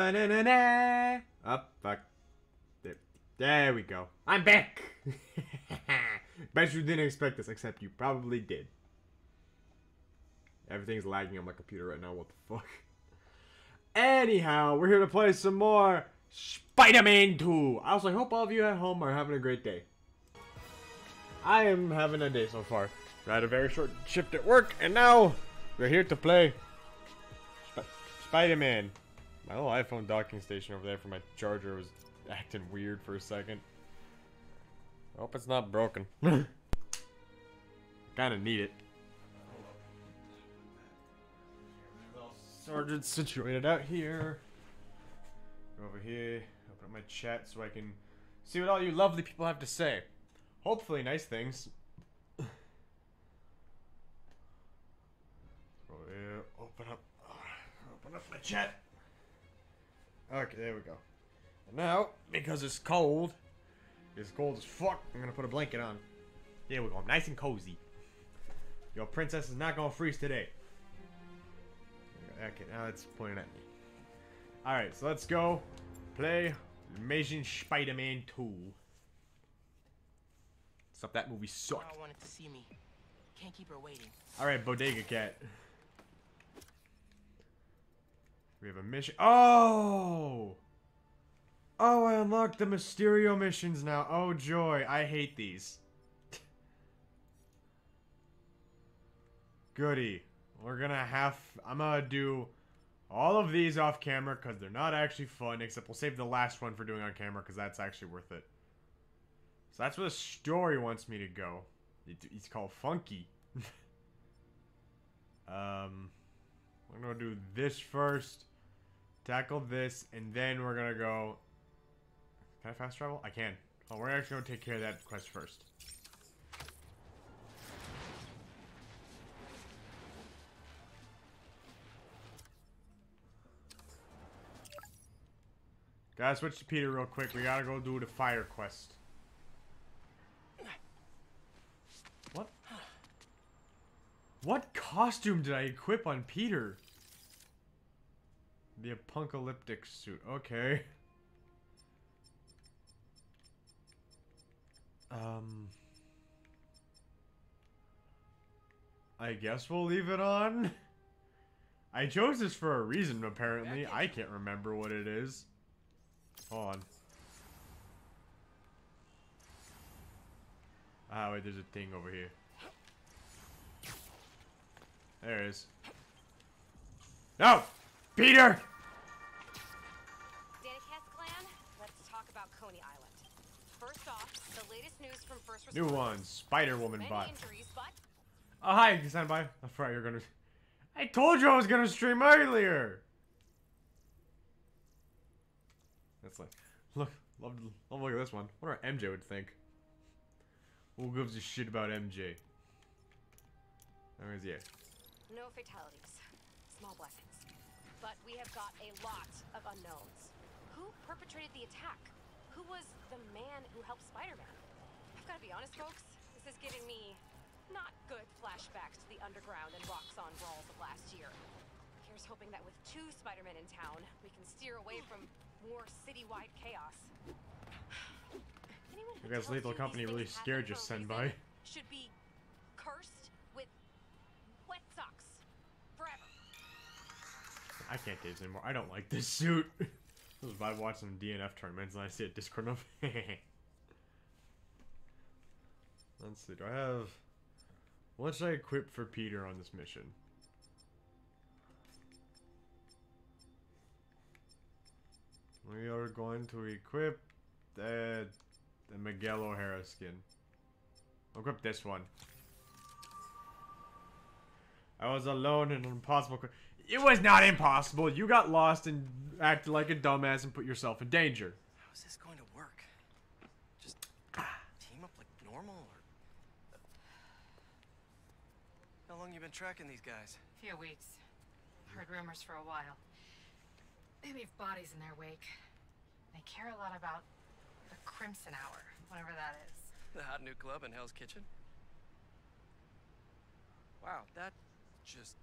Ba-na-na-na. Fuck. There, there we go. I'm back. Bet you didn't expect this, except you probably did. Everything's lagging on my computer right now. What the fuck? Anyhow, we're here to play some more Spider-Man 2. I also hope all of you at home are having a great day. I am having a day so far. I had a very short shift at work, and now we're here to play Sp Spider-Man. My little iPhone docking station over there for my charger was acting weird for a second. I hope it's not broken. Kinda need it. Sergeant situated out here. Go over here, open up my chat so I can see what all you lovely people have to say. Hopefully nice things. Over here, open up, open up my chat. Okay, there we go. And now, because it's cold, it's cold as fuck, I'm gonna put a blanket on. There we go, nice and cozy. Your princess is not gonna freeze today. Okay, now it's pointing at me. Alright, so let's go play Amazing Spider-Man 2. Stop, that movie sucked. wanted to see me. Can't keep her waiting. Alright, Bodega Cat. We have a mission. Oh! Oh, I unlocked the Mysterio missions now. Oh, joy. I hate these. Goody. We're gonna have... I'm gonna do all of these off camera because they're not actually fun, except we'll save the last one for doing on camera because that's actually worth it. So that's where the story wants me to go. It, it's called Funky. um, we're gonna do this first, tackle this, and then we're gonna go. Can I fast travel? I can. Oh, we're actually gonna take care of that quest first. Gotta switch to Peter real quick. We gotta go do the fire quest. What? What costume did I equip on Peter? The apocalyptic suit. Okay. Um. I guess we'll leave it on. I chose this for a reason, apparently. I can't remember what it is. Hold on. Ah, wait, there's a thing over here. There it is. No! Peter! New one, Spider-Woman bot. injuries, but Oh, hi, stand by. I forgot you're gonna... I told you I was gonna stream earlier! That's like... Look, love, love look at this one. What our MJ would think. Who gives a shit about MJ? Anyways, yeah. no fatalities. Small blessings. But we have got a lot of unknowns. Who perpetrated the attack? Who was the man who helped Spider-Man? I've got to be honest, folks. This is giving me not good flashbacks to the underground and Roxxon brawls of last year. Here's hoping that with two Spider-Men in town, we can steer away from more citywide chaos. I guess Lethal Company really scared for a Senpai. Should be cursed with wet socks forever. I can't do this anymore. I don't like this suit. this is why I watch some DNF tournaments and I see a Discord of. Let's see. Do I have? What should I equip for Peter on this mission? We are going to equip the the Miguel O'Hara skin. I'll equip this one. I was alone in an impossible. Qu- It was not impossible. You got lost and acted like a dumbass and put yourself in danger. How's this going to work? Just team up like normal, or how long you been tracking these guys? A Few weeks. Heard rumors for a while. They leave bodies in their wake. They care a lot about the Crimson Hour, whatever that is. The hot new club in Hell's Kitchen. Wow, that just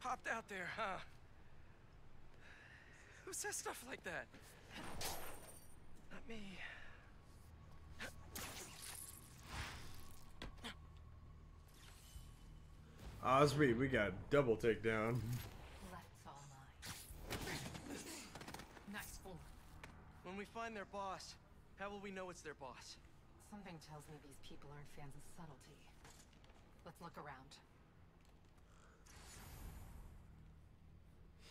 popped out there, huh? Who says stuff like that? Not me. Sweet, we got double takedown. Left's all mine. Nice form. When we find their boss, how will we know it's their boss? Something tells me these people aren't fans of subtlety. Let's look around.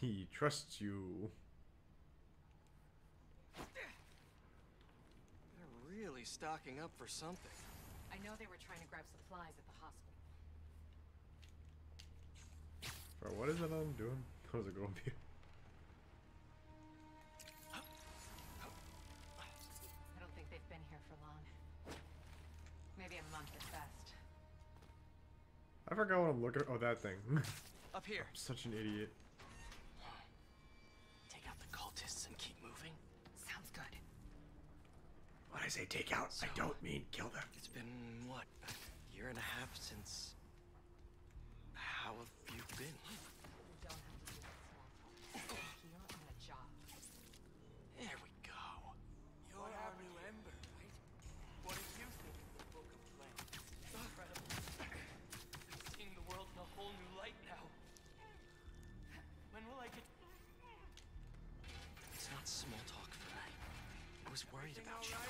He trusts you. They're really stocking up for something. I know they were trying to grab supplies at the hospital. Bro, what is it I'm doing? How's it going? be? I don't think they've been here for long. Maybe a month at best. I forgot what I'm looking at. Oh, that thing. Up here. Such an idiot. I say take out, I don't mean kill them. It's been what, a year and a half since. How have you been? You don't have to do that small talk. Here on a job. There we go. You're our new Ember, right? What did you think of the Book of Flame? Incredible. I'm seeing the world in a whole new light now. When will I get? It's not small talk for me. I was worried about you.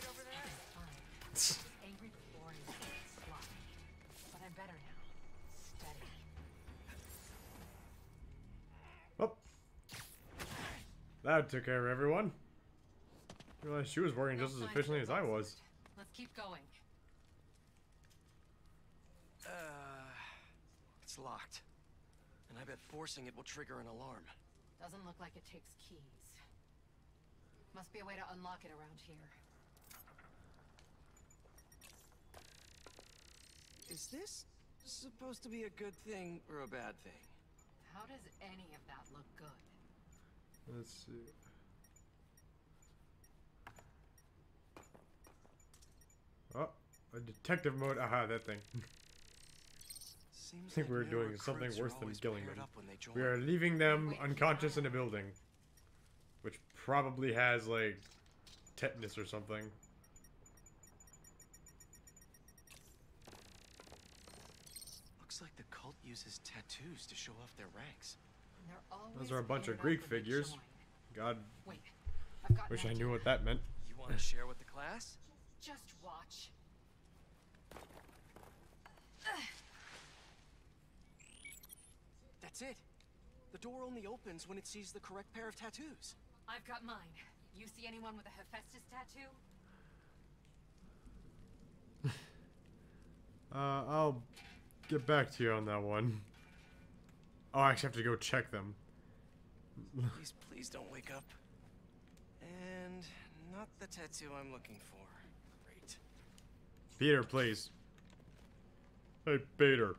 That took care of everyone. Realized she was working just as efficiently as I was. Let's keep going. Uh, it's locked. And I bet forcing it will trigger an alarm. Doesn't look like it takes keys. Must be a way to unlock it around here. Is this supposed to be a good thing or a bad thing? How does any of that look good? Let's see. Oh, a detective mode. Aha, that thing. Seems think like we're doing something worse than killing them. up when they We are leaving them Wait, unconscious in a building. Which probably has, like, tetanus or something. Looks like the cult uses tattoos to show off their ranks. And they're always Those are a bunch of Greek figures. join. God, Wait, I've got wish I knew what that meant. You want to share with the class? Just watch. That's it. The door only opens when it sees the correct pair of tattoos. I've got mine. You see anyone with a Hephaestus tattoo? Uh, I'll get back to you on that one. Oh, I actually have to go check them. Please, please don't wake up. And not the tattoo I'm looking for. Great. Peter, please. Hey, Peter.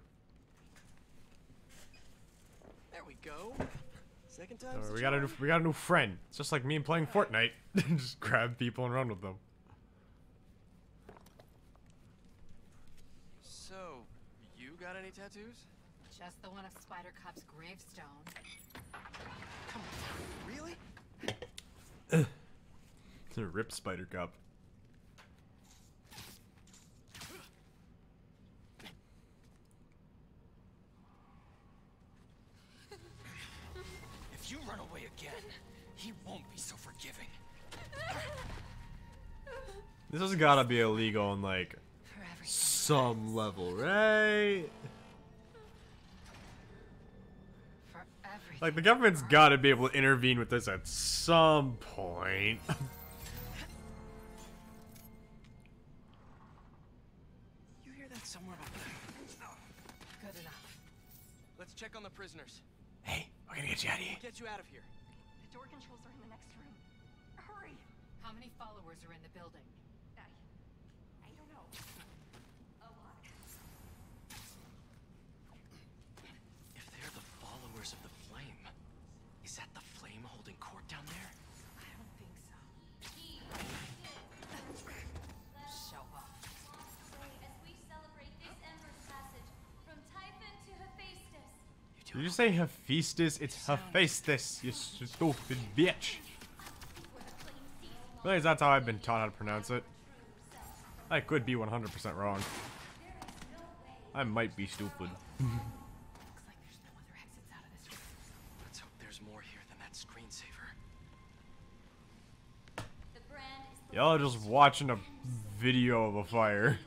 There we go. Second time's Alright, the we got a new, we got a new friend. It's just like me and playing Fortnite. just grab people and run with them. So, you got any tattoos? Just the one of Spider Cop's gravestone. Come on, really? Rip Spider Cop. If you run away again, he won't be so forgiving. This has gotta be illegal on like some level, right? Like the government's gotta be able to intervene with this at some point. You hear that somewhere up there? Good enough. Let's check on the prisoners. hey, we're gonna get you out of here. Get you out of here. The door controls are in the next room. Hurry! How many followers are in the building? Did you say Hephaestus? It's Hephaestus, you stupid bitch. At least that's how I've been taught how to pronounce it. I could be 100% wrong. I might be stupid. Looks like there's no other exits out of this room. Let's hope there's more here than that screensaver. The brand is the Y'all are just watching a video of a fire.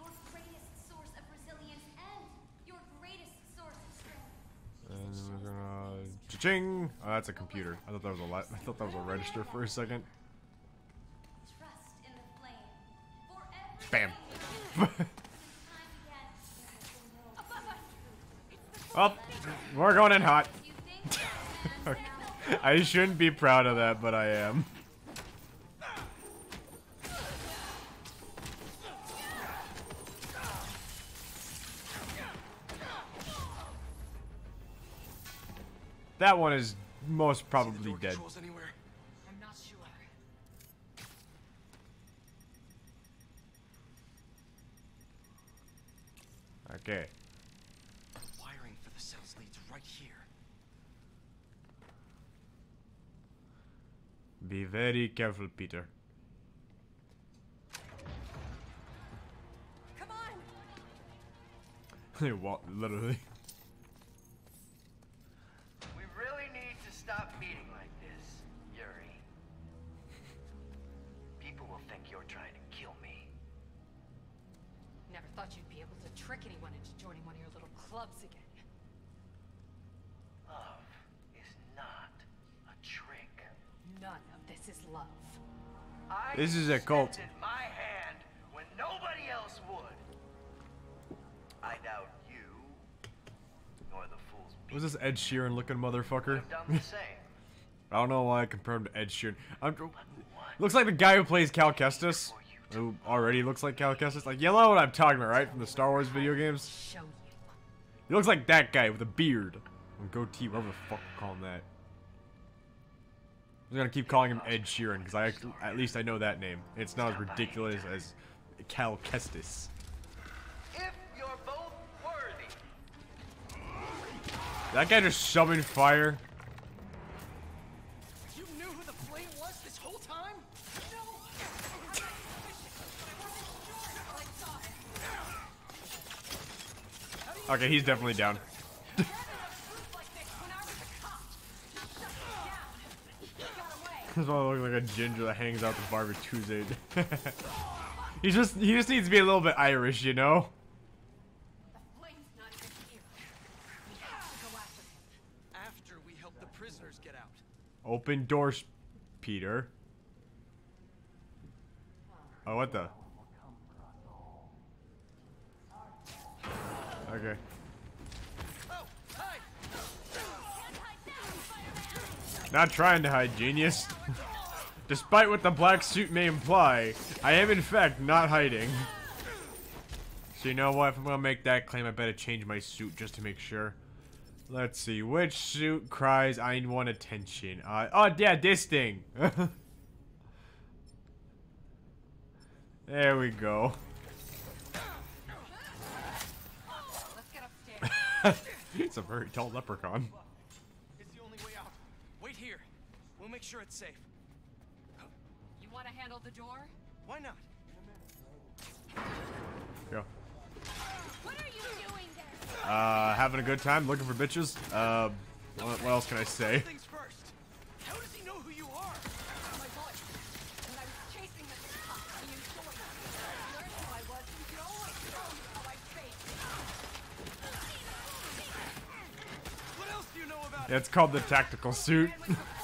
Cha-ching. Oh, that's a computer. I thought that was a I thought that was a register for a second. Bam. oh, we're going in hot. Okay. I shouldn't be proud of that, but I am. That one is most probably dead. anywhere? I'm not sure. Okay. Wiring for the cells leads right here. Be very careful, Peter. Come on! what? Literally. Clubs again. Love is not a trick. None of this is love. I This is a cult. extended my hand when nobody else would. I doubt you, nor the fools Was this Ed Sheeran looking motherfucker? have done the same. I don't know why I compared him to Ed Sheeran. I'm, looks like the guy who plays Cal Kestis. Who already looks like Cal Kestis. Like, you know what I'm talking about, right? From the Star Wars video games? He looks like that guy with a beard. And goatee, whatever the fuck we call him that. I'm gonna keep calling him Ed Sheeran, because I at least I know that name. It's not as ridiculous as Cal Kestis. If you're both worthy, That guy just shoving fire. Okay, he's definitely down. This one looks like a ginger that hangs out the Barber Tuesday. He's just he just needs to be a little bit Irish, you know? The flame's not even here. We have to go after him. After we help the prisoners get out. Open doors, Peter. Oh, what the? Okay. Not trying to hide, genius. Despite what the black suit may imply, I am in fact not hiding. So you know what? If I'm gonna make that claim, I better change my suit just to make sure. Let's see. Which suit cries, I want attention? Uh, oh, yeah, this thing. there we go. Let's get upstairs. It's a very tall leprechaun. It's the only way out. Wait here. We'll make sure it's safe. You want to handle the door? Why not? Go. What are you doing there? Uh, having a good time, looking for bitches. Uh, what, what else can I say? Things first. How does he know who you are? My voice. When I was chasing the cop, I enjoyed it. I learned who I was, and you could always tell me how I faced. What else do you know about Yeah, it's called the tactical suit.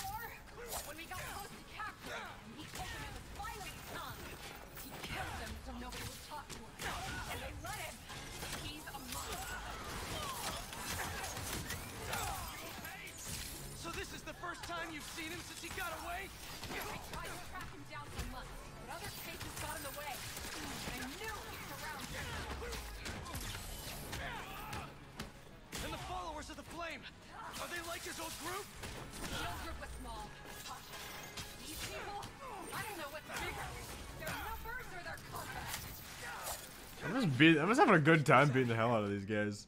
having a good time beating the hell out of these guys.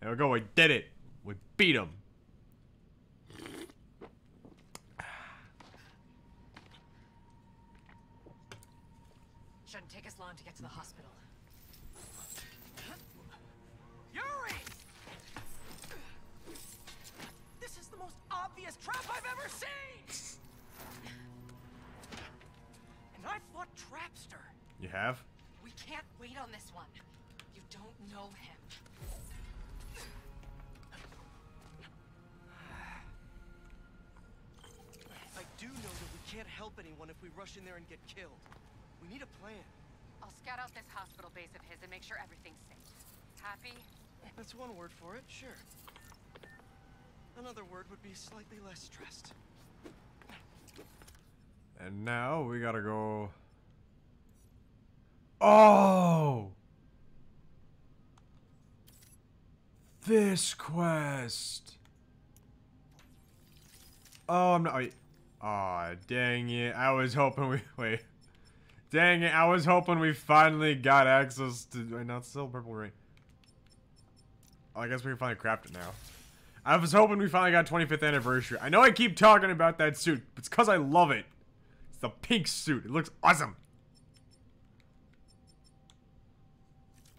There we go. We did it. We beat them. Shouldn't take us long to get to the hospital. Yuri! This is the most obvious trap I've ever seen! And I fought Trapster. You have? We can't wait on this one. You don't know him. I do know that we can't help anyone if we rush in there and get killed. We need a plan. I'll scout out this hospital base of his and make sure everything's safe. Happy? That's one word for it, sure. Another word would be slightly less stressed. And now we gotta go. Oh! This quest. Oh, I'm not. Aw, dang it. I was hoping we. Wait. Dang it. I was hoping we finally got access to. Wait, not still purple rain. Oh, I guess we can finally craft it now. I was hoping we finally got 25th anniversary. I know I keep talking about that suit, but it's because I love it. It's the pink suit. It looks awesome.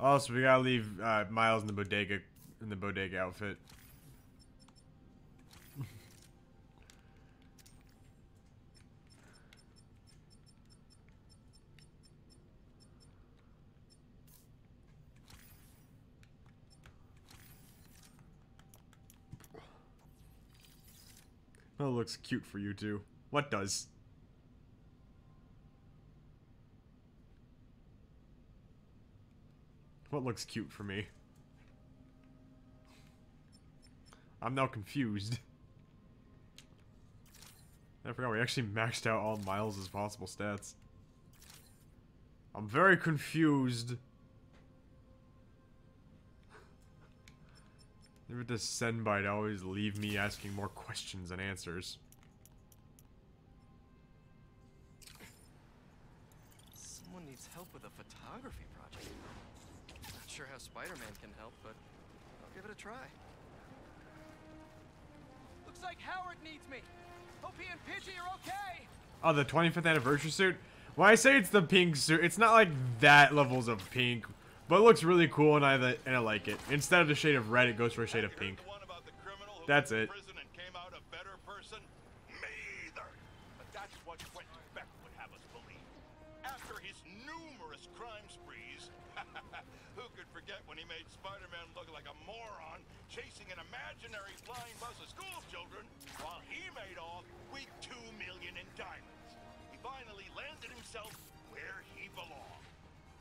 Also, we gotta leave uh, Miles in the bodega, in the bodega outfit. That looks cute for you too. What does? What looks cute for me? I'm now confused. I forgot we actually maxed out all Miles' possible stats. I'm very confused. Never does Senbite always leave me asking more questions than answers. Someone needs help with a photography project. Not sure how Spider-Man can help, but I'll give it a try. Looks like Howard needs me. Hope he and Pidgey are okay. Oh, the 25th anniversary suit? When I say it's the pink suit, it's not like that levels of pink, but it looks really cool and I and I like it. Instead of the shade of red, it goes for a shade of pink. The one about the criminal who That's it. Chasing an imaginary flying bus of school children while he made off with two million in diamonds. He finally landed himself where he belonged.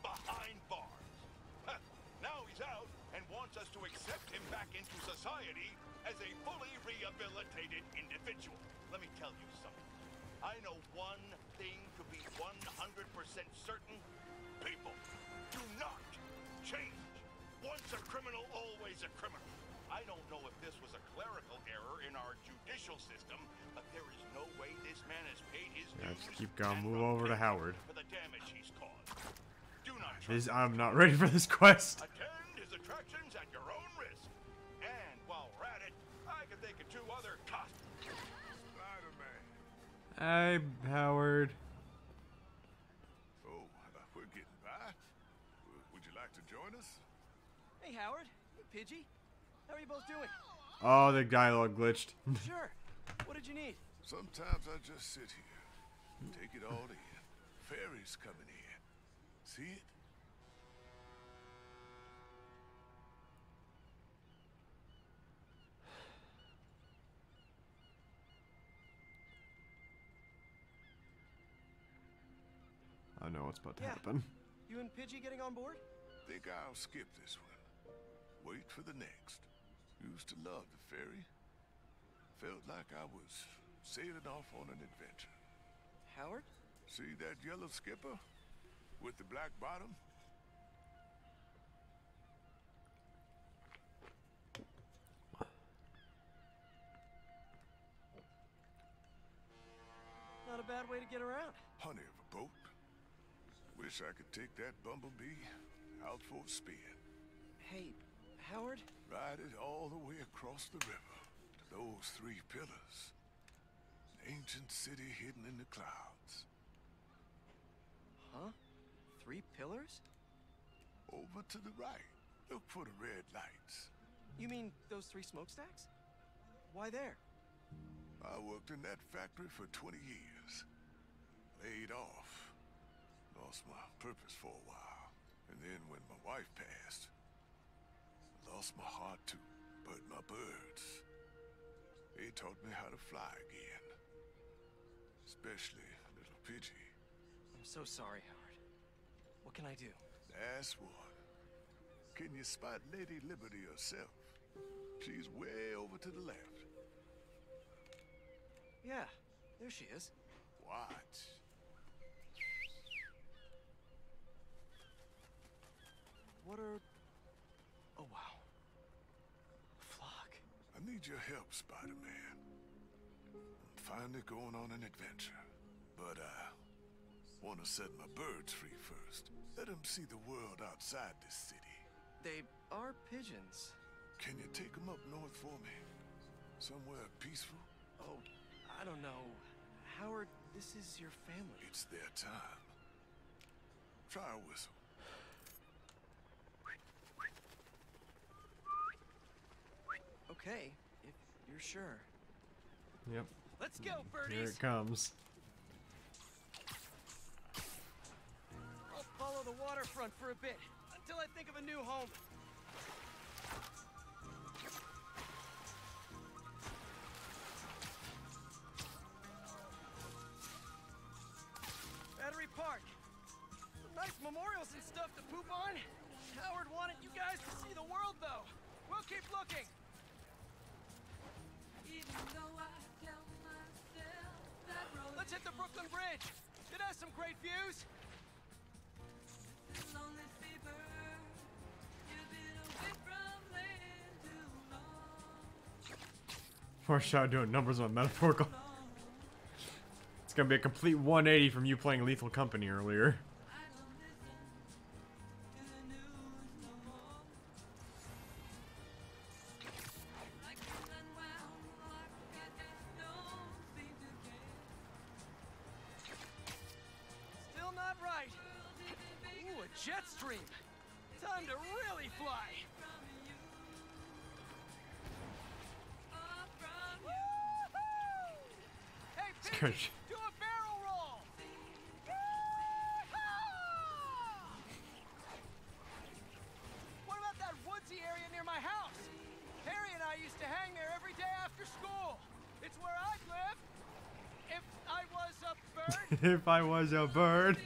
Behind bars. Now he's out and wants us to accept him back into society as a fully rehabilitated individual. Let me tell you something. I know one thing to be 100% certain. People do not change. Once a criminal, always a criminal. I don't know if this was a clerical error in our judicial system, but there is no way this man has paid his Yeah, dues just keep going. Move over to Howard. for the damage he's caused. Do not This, I'm not ready for this quest. Attend his attractions at your own risk. And while we're at it, I can think of two other costumes. Spider-Man. Hi, Howard. Oh, we're getting by. Would you like to join us? Hey, Howard. Hey, Pidgey. How are you both doing? Oh, the dialogue glitched. Sure. What did you need? Sometimes I just sit here, take it all in. Fairies coming in. See it? I know what's about to Yeah. happen. You and Pidgey getting on board? Think I'll skip this one. Wait for the next. Used to love the ferry. Felt like I was sailing off on an adventure. Howard? See that yellow skipper with the black bottom? Not a bad way to get around. Honey of a boat. Wish I could take that bumblebee out for a spin. Hey, Howard? Ride it all the way across the river to those three pillars. An ancient city hidden in the clouds. Huh? three pillars? Over to the right. Look for the red lights. You mean those three smokestacks? Why there? I worked in that factory for 20 years. Laid off. Lost my purpose for a while. And then when my wife passed, lost my heart too. But my birds, they taught me how to fly again. Especially little Pidgey. I'm so sorry, Howard. What can I do? That's one. Can you spot Lady Liberty herself? She's way over to the left. Yeah, there she is. Watch. What are... Oh, wow. I need your help, Spider-Man. I'm finally going on an adventure. But I want to set my birds free first. Let them see the world outside this city. They are pigeons. Can you take them up north for me? Somewhere peaceful? Oh, I don't know. Howard, this is your family. It's their time. Try a whistle. Okay, if you're sure. Yep. Let's go, Bertie. Here it comes. I'll follow the waterfront for a bit, until I think of a new home. Battery Park. Some nice memorials and stuff to poop on. Howard wanted you guys to see the world, though. We'll keep looking. Let's hit the Brooklyn Bridge. It has some great views. Foreshadow doing numbers on metaphorical. It's gonna be a complete 180 from you playing Lethal Company earlier. If I was a bird.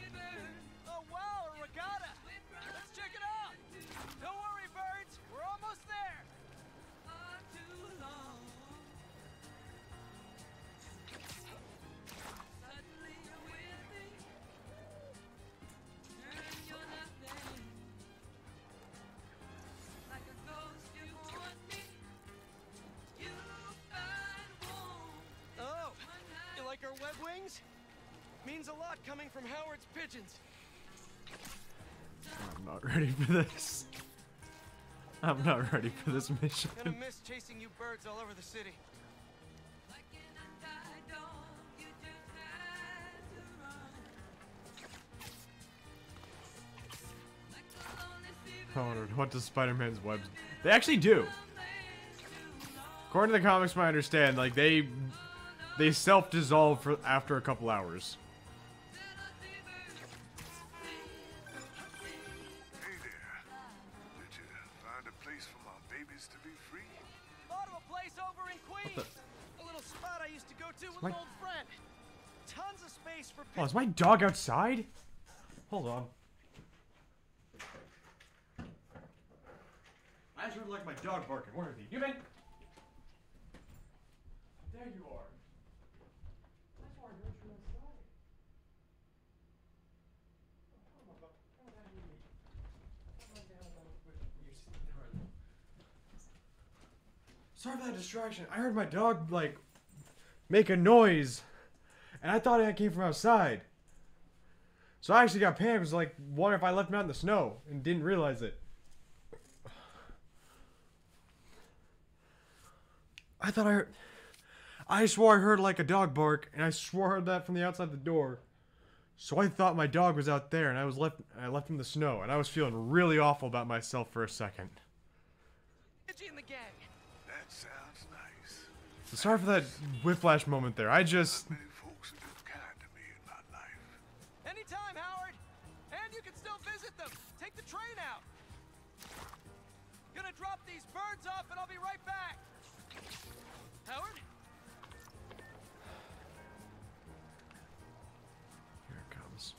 Not ready for this mission. I'm Gonna miss chasing you birds all over the city. What does Spider-Man's webs... They actually do. According to the comics, I understand, like, they... They self-dissolve for after a couple hours. Oh, is my dog outside? Hold on. I just heard like my dog barking. Where is he? You been? There you are. That's why I heard you outside. Oh, Sorry for that distraction. I heard my dog like make a noise, and I thought it came from outside. So I actually got panicked. Was like, wonder if I left him out in the snow and didn't realize it. I thought I heard. I swore I heard like a dog bark, and I swore I heard that from the outside the door. So I thought my dog was out there, and I was left. I left him in the snow, and I was feeling really awful about myself for a second. Pidgey and the gang. That sounds nice. So sorry for that whiplash moment there. I just. Train out. Gonna drop these birds off and I'll be right back. Howard? Here it comes.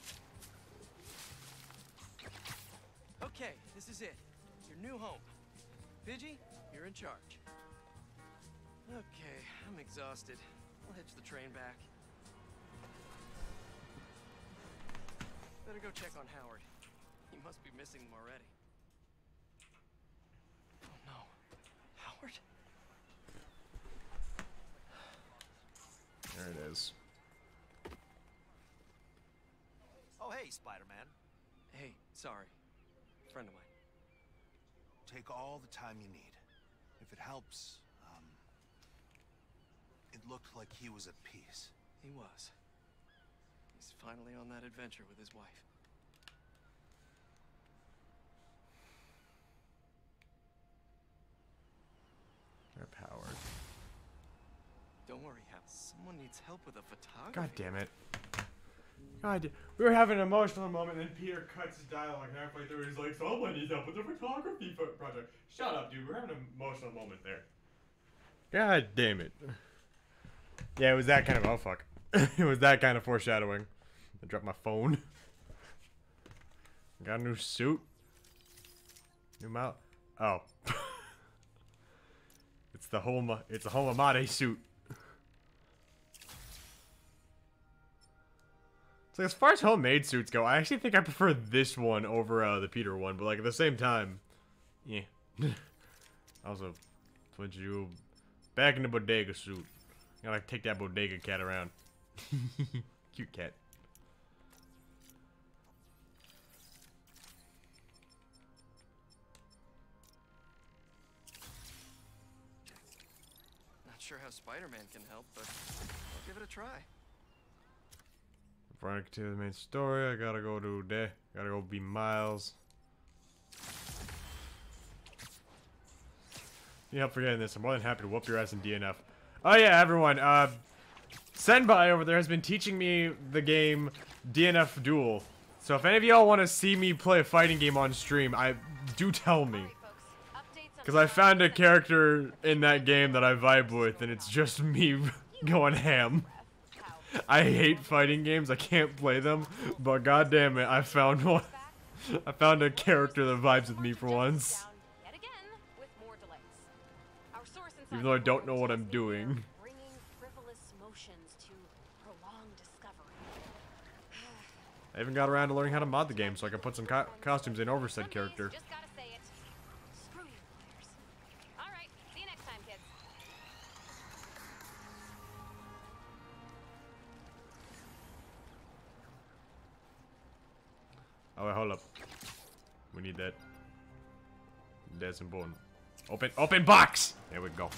Okay, this is it. Your new home. Pidgey, you're in charge. Okay, I'm exhausted. I'll hitch the train back. Better go check on Howard. He must be missing them already. Oh no. Howard? There it is. Oh, hey, Spider-Man. Hey, sorry. Friend of mine. Take all the time you need. If it helps, um... It looked like he was at peace. He was. He's finally on that adventure with his wife. Rip Howard. Don't worry, Hal. Someone needs help with a photography. God damn it. God, we were having an emotional moment, and then Peter cuts his dialogue halfway through. He's like, "Someone needs help with the photography project." Shut up, dude. We're having an emotional moment there. God damn it. Yeah, it was that kind of oh fuck. it was that kind of foreshadowing. I dropped my phone. Got a new suit. New mount. Oh. it's the home. It's a home Amade suit. So as far as homemade suits go, I actually think I prefer this one over uh, the Peter one, but like at the same time, yeah. also, put you back in the bodega suit. Gotta take that bodega cat around. Cute cat. Sure how Spider-Man can help, but I'll give it a try. Before I continue the main story, I gotta go to day. Gotta go be Miles. You help forgetting this. I'm more than happy to whoop your ass in DNF. Oh yeah, everyone. Uh, Senbai over there has been teaching me the game DNF Duel. So if any of y'all want to see me play a fighting game on stream, I do tell me. Because I found a character in that game that I vibe with, and it's just me going ham. I hate fighting games. I can't play them, but goddamn it, I found one. I found a character that vibes with me for once. Even though I don't know what I'm doing. I even got around to learning how to mod the game so I can put some co costumes in over said character. Oh, wait, hold up. We need that. That's important. Open, open box! There we go.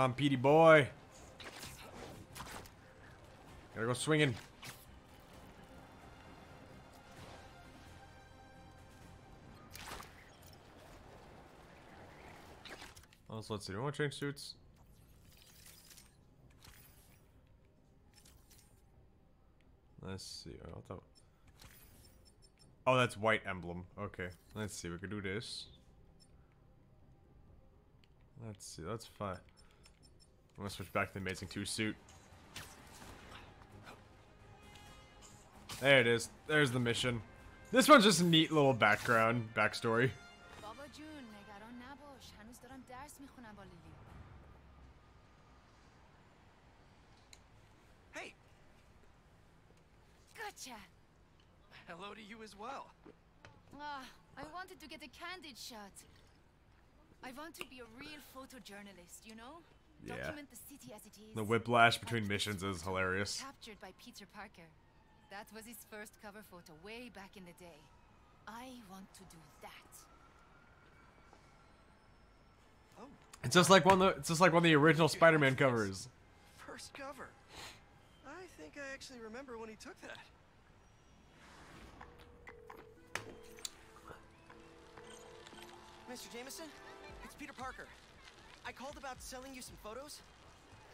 On, Petey boy. Gotta go swinging. Also, let's see. Do I want to change suits? Let's see. Oh, that's white emblem. Okay. Let's see. We could do this. Let's see. That's fine. I'm gonna switch back to the Amazing 2 suit. There it is. There's the mission. This one's just a neat little background, backstory. Hey! Gotcha! Hello to you as well. Ah, I wanted to get a candid shot. I want to be a real photojournalist, you know? Yeah. Document the city as it is. The whiplash between missions is hilarious. Captured by Peter Parker. That was his first cover photo way back in the day. I want to do that. Oh. It's just like one of the it's just like one of the original Spider-Man covers. First cover. I think I actually remember when he took that. Mr. Jameson, it's Peter Parker. I called about selling you some photos.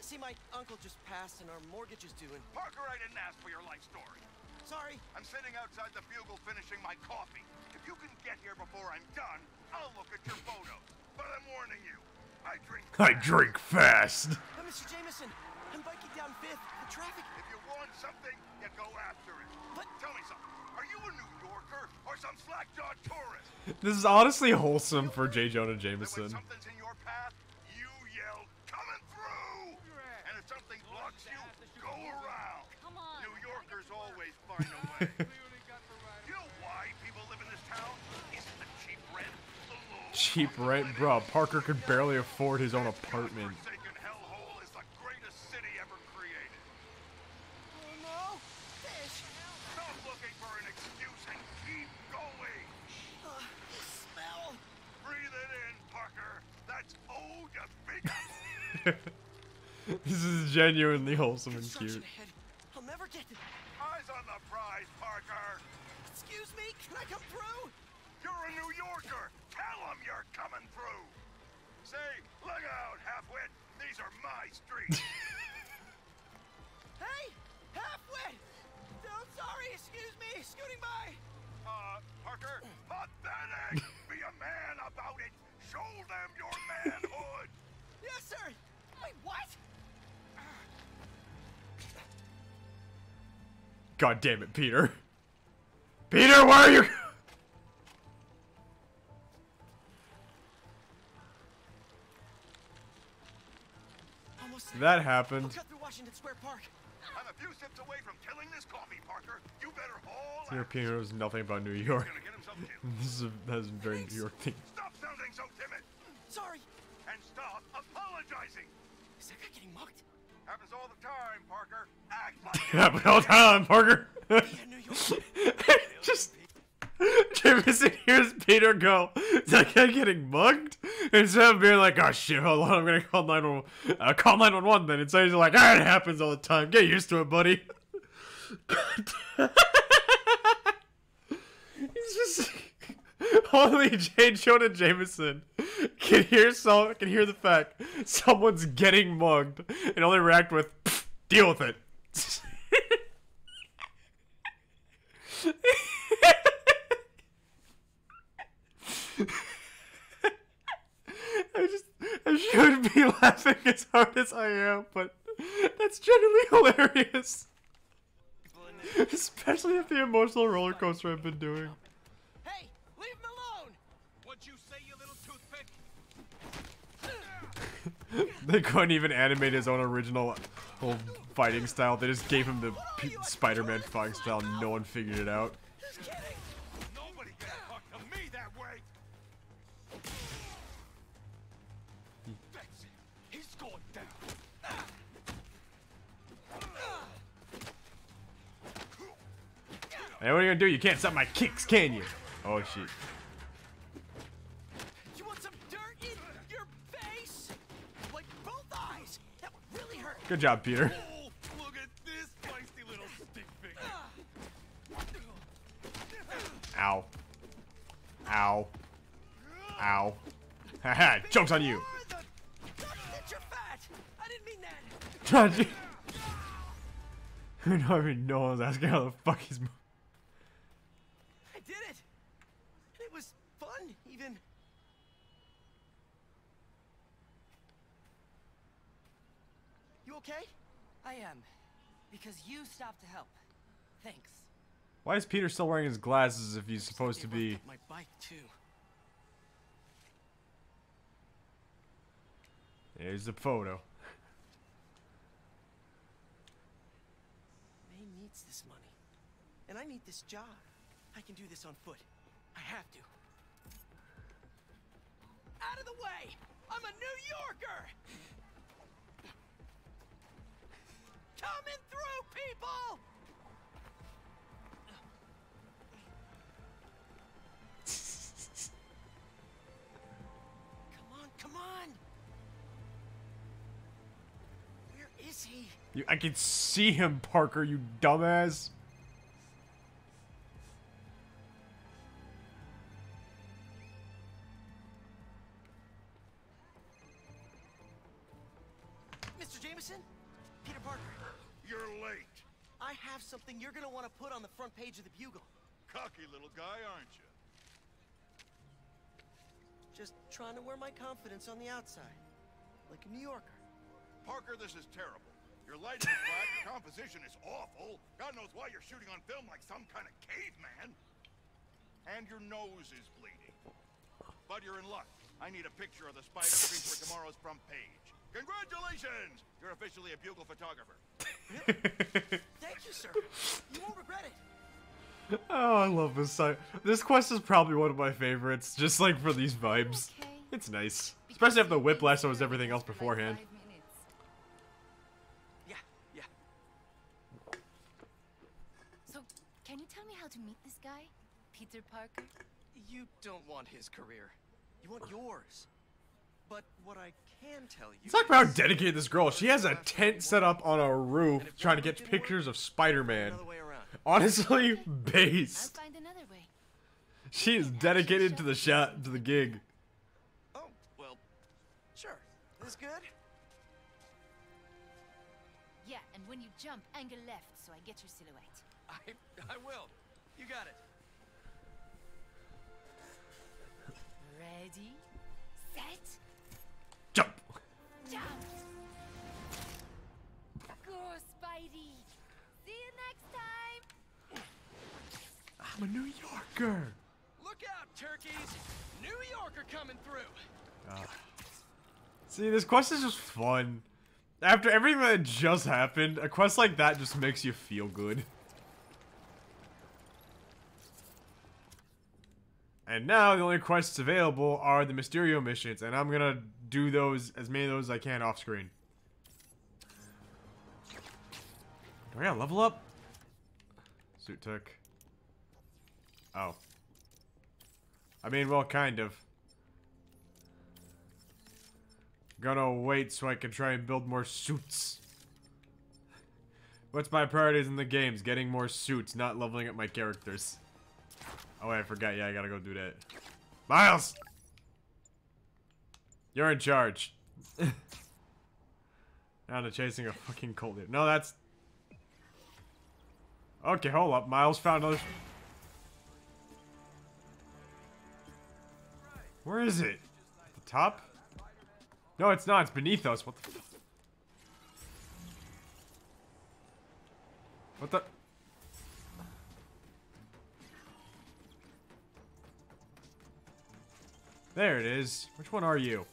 See, my uncle just passed and our mortgage is due and... Parker, I didn't ask for your life story. Sorry. I'm sitting outside the Bugle finishing my coffee. If you can get here before I'm done, I'll look at your photos. But I'm warning you, I drink I drink fast. Uh, Mr. Jameson, I'm biking down 5th. The traffic... If you want something, you go after it. But- Tell me something. Are you a New Yorker or some slack-jawed tourist? This is honestly wholesome for J. Jonah That Jameson. something's in your path, you yell, coming through! And if something blocks you, go around. Come on. New always find a way. you know why people live in this town? Isn't the cheap rent, the Cheap rent, bro. Parker could barely afford his own apartment. Godforsaken hellhole is the greatest city ever created. Oh, no! Fish! Stop looking for an excuse and keep going. The smell! Breathe it in, Parker. That's ode to big. This is genuinely wholesome and cute. I'll never get to... Eyes on the prize, Parker. Excuse me, can I come through? You're a New Yorker. Tell them you're coming through. Say, look out, halfwit. These are my streets. Hey! Halfwit! No, sorry, excuse me, scooting by! uh, Parker, pathetic. Be a man about it. Show them your manhood. Yes, sir! Wait, what? God damn it, Peter. Peter, where are you? Almost there. That We'll happened. cut through Washington Square Park. I'm a few steps away from killing this coffee, Parker. You better haul ass. European knows nothing about New York. Gonna get himself killed. This is a, that is a very New York thing. Stop sounding so timid Sorry! and stop apologizing. Is that guy getting mugged? Happens all the time, Parker. Act like it. Yeah, but hold Parker. Yeah, Just Jameson hears Peter go, "Is that guy getting mugged?" Instead of being like, "Oh shit, hold on, I'm gonna call 911." Uh, call 911 then. Instead, he's like, "Ah, it happens all the time. Get used to it, buddy." he's just only J. Jonah Jameson can hear so can hear the fact someone's getting mugged and only react with, "Deal with it." I just I shouldn't be laughing as hard as I am, but that's genuinely hilarious. Especially if the emotional roller coaster I've been doing. They couldn't even animate his own original whole fighting style. They just gave him the Spider-Man fighting style. No one figured it out. Nobody talk to me that way. He's going down. Hey, what are you gonna do? You can't stop my kicks, can you? Oh shit. Good job, Peter. Oh, look at this feisty little stick figure. Ow. Ow. Ow. Haha, joke's on you. Or the... That you're fat! I mean that! Don't you? I don't even know I was asking how the fuck he's. mo- I did it! And it was fun, even. You okay? I am. Because you stopped to help. Thanks. Why is Peter still wearing his glasses if he's supposed to be? my bike, too. There's the photo. May needs this money. And I need this job. I can do this on foot. I have to. out of the way! I'm a New Yorker! Coming through, people! Come on, come on! Where is he? You, I can see him, Parker, you dumbass. Something you're gonna want to put on the front page of the Bugle. Cocky little guy, aren't you? Just trying to wear my confidence on the outside. Like a New Yorker. Parker, this is terrible. Your lighting is flat, your composition is awful. God knows why you're shooting on film like some kind of caveman. And your nose is bleeding. But you're in luck. I need a picture of the spider tree for tomorrow's front page. Congratulations! You're officially a bugle photographer. Thank you, sir. You won't regret it. Oh, I love this site. This quest is probably one of my favorites, just like for these vibes. Okay. It's nice. Especially after the whiplash that was everything else beforehand. Five. Yeah, yeah. So, can you tell me how to meet this guy? Peter Parker? You don't want his career. You want yours. But what I can tell you. Let's talk about how is- dedicated this girl. She has a tent set up on a roof trying to get pictures of Spider-Man. Another way. Honestly, I'll based. find another way. She is dedicated to the shot to the gig. Oh, well, sure. This good? Yeah, and when you jump, angle left so I get your silhouette. I I will. You got it. Ready? Set? Jump. Jump! Go, Spidey! See you next time! I'm a New Yorker. Look out, turkeys! New Yorker coming through. Ah. See, this quest is just fun. After everything that just happened, a quest like that just makes you feel good. And now the only quests available are the Mysterio missions, and I'm gonna do those, as many of those as I can off screen. Do I gotta level up? Suit tech. Oh. I mean, well, kind of. Gonna wait so I can try and build more suits. What's my priorities in the games? Getting more suits, not leveling up my characters. Oh, wait, I forgot. Yeah, I gotta go do that. Miles! You're in charge. now to chasing a fucking cold. No, that's... Okay, hold up. Miles found another... Where is it? At the top? No, it's not. It's beneath us. What the... What the... There it is. Which one are you?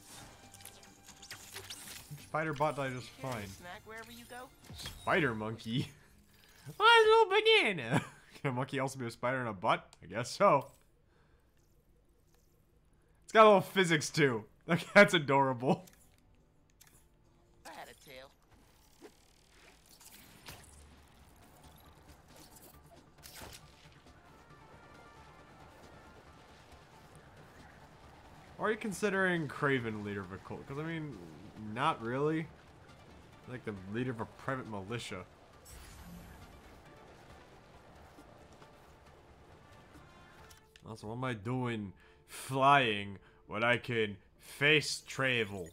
Spider bot died just fine. Snack wherever you go. Spider monkey. Oh, a little banana. Can a monkey also be a spider in a butt? I guess so. It's got a little physics too. Like that's adorable. I had a tail. Are you considering Kraven leader of a cult? Because I mean, not really. Like the leader of a private militia. Also, what am I doing flying when I can face travel?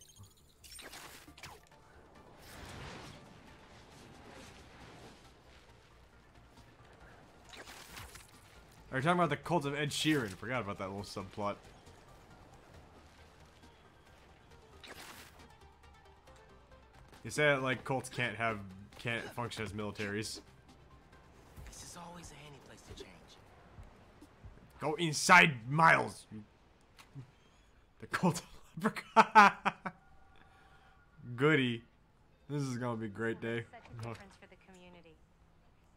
Are you talking about the cult of Ed Sheeran? Forgot about that little subplot. You say that like cults can't have can't function as militaries. This is always a handy place to change. Go inside, Miles. The cult of leprechaun. Goody. This is gonna be a great day. Such a difference for the community.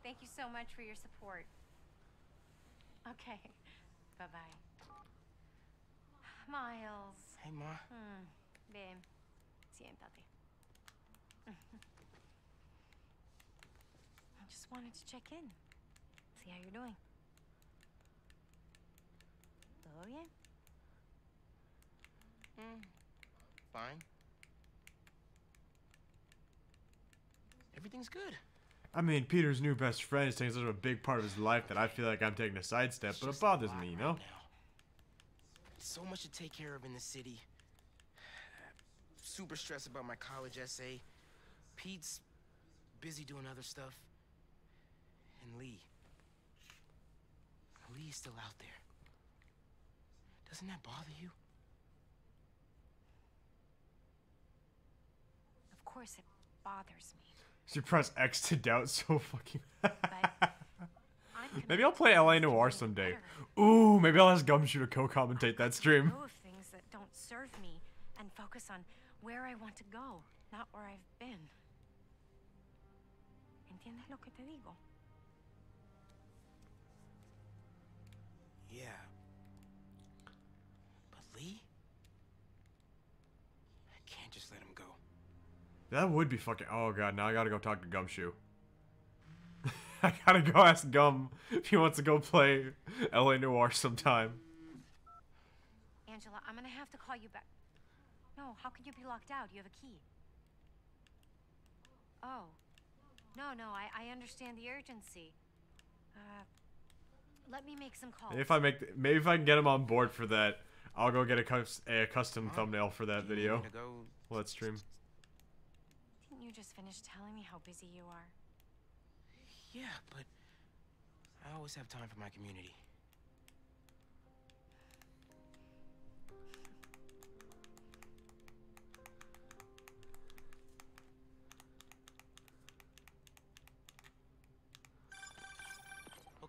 Thank you so much for your support. Okay. Bye bye. Miles. Hey, Ma. Hmm. Ven. Siéntate. I just wanted to check in. See how you're doing. ¿Todo bien? Mm, fine. Everything's good. I mean, Peter's new best friend is taking such a big part of his life that I feel like I'm taking a sidestep, but it bothers me, you know? now. So much to take care of in the city. Super stressed about my college essay. Pete's busy doing other stuff. And Lee. Lee's still out there. Doesn't that bother you? Of course it bothers me. She press X to doubt so fucking. Maybe I'll play LA Noire someday. Ooh, maybe I'll ask Gumshoe to co-commentate that stream. Know of things that don't serve me and focus on where I want to go, not where I've been. ¿Entiendes lo que te digo? Yeah. But Lee? I can't just let him go. That would be fucking. Oh god, now I gotta go talk to Gumshoe. I gotta go ask Gum if he wants to go play LA Noire sometime. Angela, I'm gonna have to call you back. No, how could you be locked out? You have a key. Oh. No, no, I, I understand the urgency. Uh, let me make some calls. Maybe if I make, maybe if I can get him on board for that, I'll go get a, cus- a custom thumbnail for that you video. go? Let's stream. Didn't you just finish telling me how busy you are? Yeah, but I always have time for my community.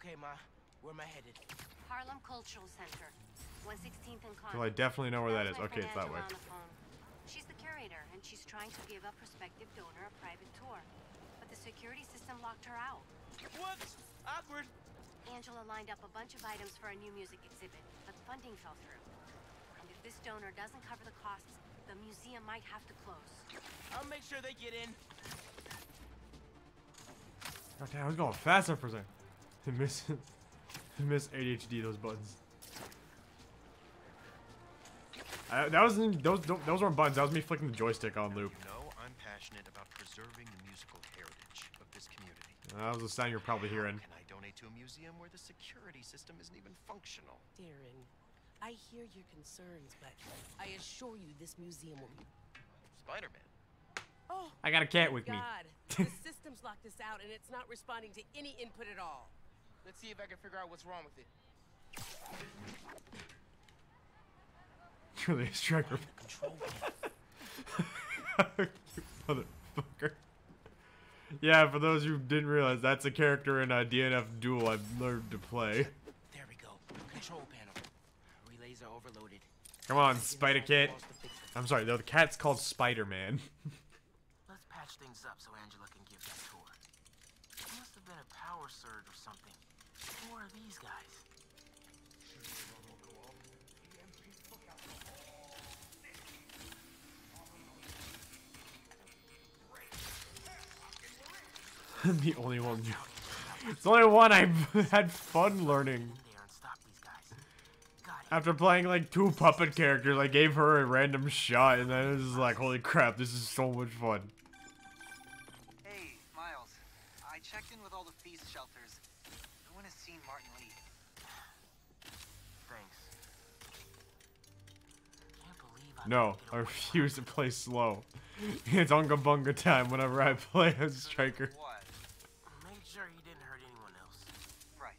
Okay, Ma, where am I headed? Harlem Cultural Center, 116th and Well, I definitely know where that is. Okay, it's that way. Angela on the phone. She's the curator, and she's trying to give a prospective donor a private tour. But the security system locked her out. Whoops! Awkward! Angela lined up a bunch of items for a new music exhibit, but funding fell through. And if this donor doesn't cover the costs, the museum might have to close. I'll make sure they get in. God damn, I was going faster for a second. I miss, I miss ADHD those buttons. I, that was those those weren't buttons. That was me flicking the joystick on loop. You know, I'm passionate about preserving the musical heritage of this community. That was the sound you're probably hearing. Can I donate to a museum where the security system isn't even functional? Darren, I hear your concerns, but I assure you this museum will be. Spider-Man. Oh, I got a cat with me. God, the system's locked us out, and it's not responding to any input at all. Let's see if I can figure out what's wrong with it. Truly a striker. you motherfucker. Yeah, for those who didn't realize, that's a character in uh, a DNF duel I've learned to play. There we go. Control panel. Relays are overloaded. Come on, Spider Cat. I'm sorry, though the cat's called Spider-Man. Let's patch things up so Angela can give that tour. It must have been a power surge or something. Who are these guys? I'm the only one. It's the only one I've had fun learning. After playing like two puppet characters, I gave her a random shot, and then it was like, holy crap, this is so much fun. No, I refuse to play slow. It's Unga Bunga time whenever I play as Striker. Make sure he didn't hurt anyone else. Right.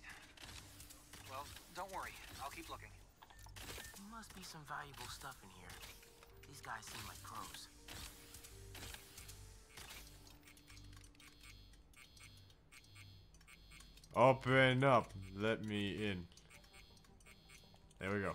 Well, don't worry. I'll keep looking. Must be some valuable stuff in here. These guys seem like pros. Open up. Let me in. There we go.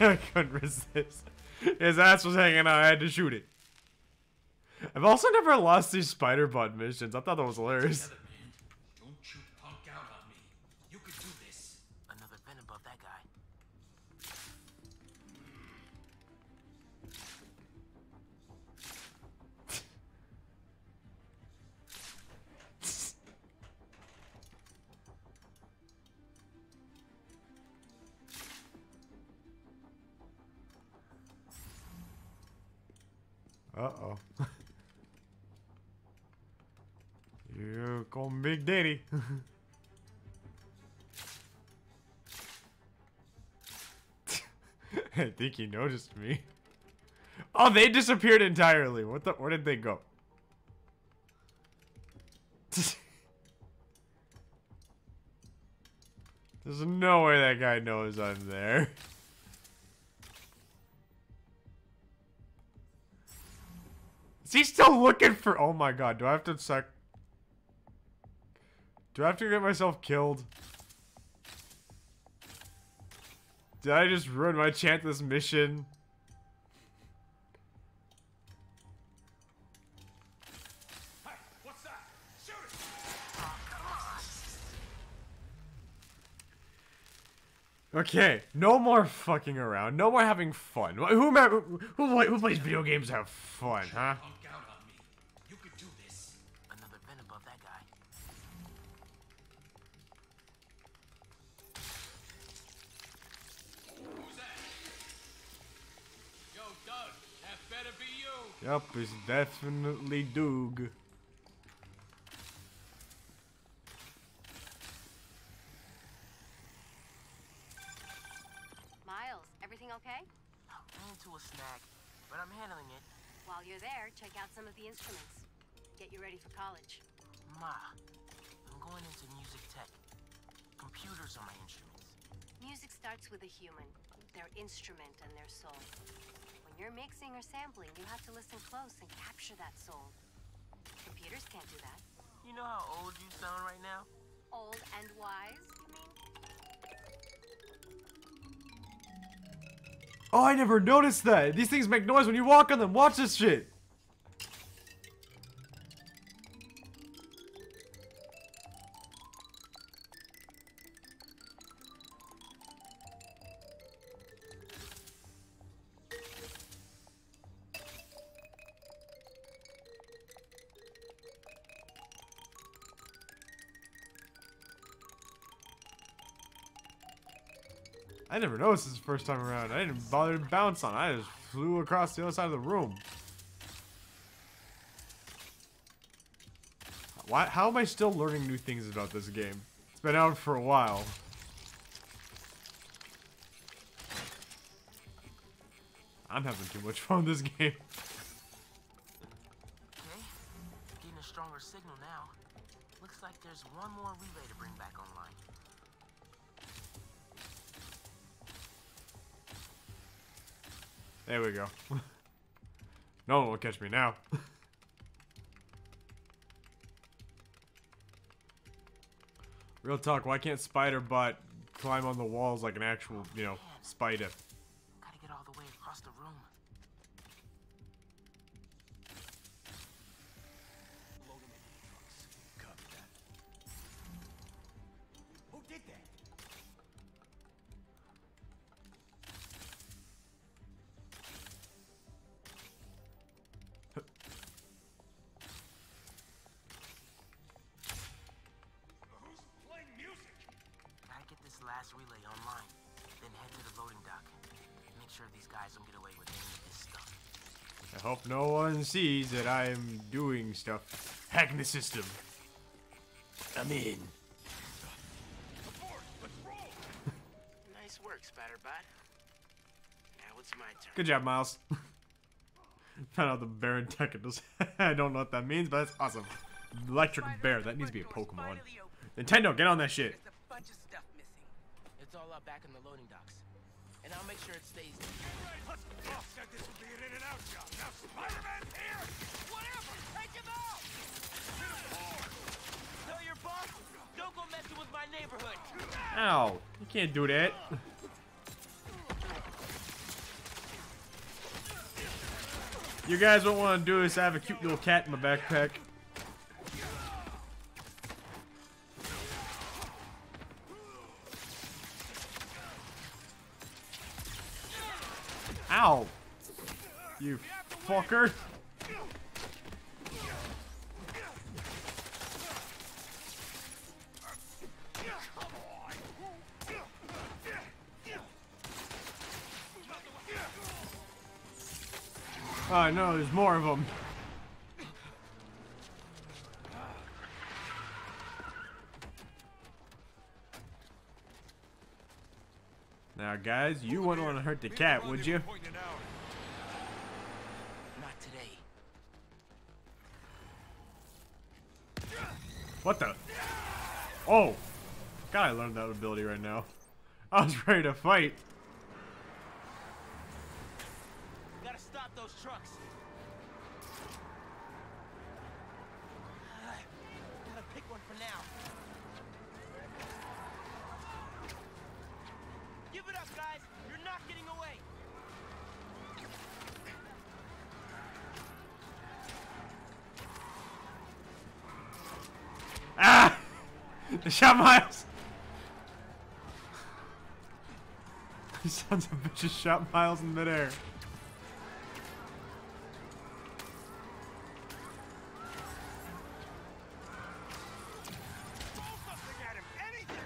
I couldn't resist. His ass was hanging out. I had to shoot it. I've also never lost these spider bud missions. I thought that was hilarious. Big Daddy. I think he noticed me. Oh, they disappeared entirely. What the? Where did they go? There's no way that guy knows I'm there. Is he still looking for? Oh my god! Do I have to sec? Do I have to get myself killed? Did I just ruin my chance this mission? Okay, no more fucking around. No more having fun. Who who, who plays video games have fun, huh? You. Yup, it's definitely Doug. Miles, everything okay? Ran into a snag, but I'm handling it. While you're there, check out some of the instruments. Get you ready for college. Ma, I'm going into music tech. Computers are my instruments. Music starts with a human, their instrument and their soul. When you're mixing or sampling, you have to listen close and capture that soul. Computers can't do that. You know how old you sound right now? Old and wise, you mean? Oh, I never noticed that. These things make noise when you walk on them. Watch this shit. I never noticed this the first time around. I didn't bother to bounce on. it. I just flew across the other side of the room. Why? How am I still learning new things about this game? It's been out for a while. I'm having too much fun with this game. Will catch me now. Real talk, why can't Spider Butt climb on the walls like an actual, you know, spider? Sees that I'm doing stuff. Hacking the system. I'm in. Nice work, Spatterbot. Now it's my turn. Good job, Miles. Found out the Baron Technicals. I don't know what that means, but that's awesome. Electric Bear. That needs to be a Pokemon. Nintendo, get on that shit. There's a bunch of stuff missing. It's all up back in the loading docks. And I'll make sure it stays there. Let's go. Said this would be an in and out job. Now Spider-Man's here. Whatever. Take him out. Tell your boss, don't go messing with my neighborhood. Ow! You can't do that. You guys don't want to do this. I have a cute little cat in my backpack. Fucker! Oh no, there's more of them. Now, guys, you wouldn't want to hurt the cat, would you? Oh! God, I learned that ability right now. I was ready to fight. Shot miles! These sons of bitches shot miles in midair.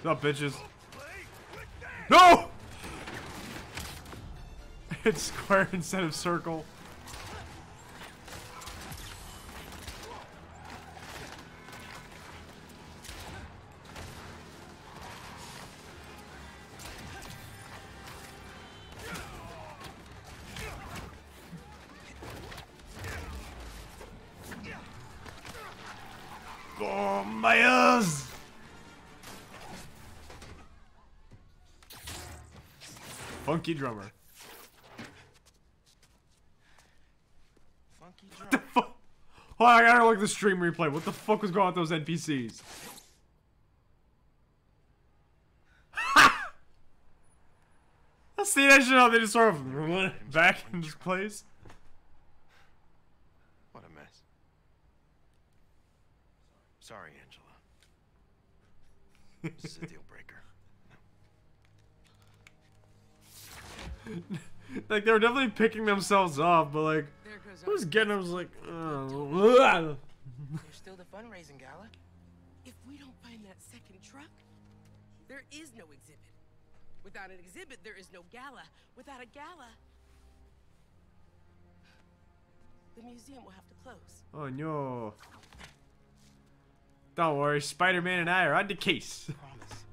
What's up, bitches? No! It's square instead of circle. Funky drummer. Funky What the fuck? Oh, I gotta look at the stream replay. What the fuck was going on with those NPCs? I see that shit how they just sort of back in this place. What a mess. Sorry, Angela. This is a deal breaker. Like they were definitely picking themselves up, but like who's getting them was like uh, oh, There's still the fundraising gala. If we don't find that second truck, there is no exhibit. Without an exhibit, there is no gala. Without a gala, the museum will have to close. Oh no. Don't worry, Spider-Man and I are on the case. Promise.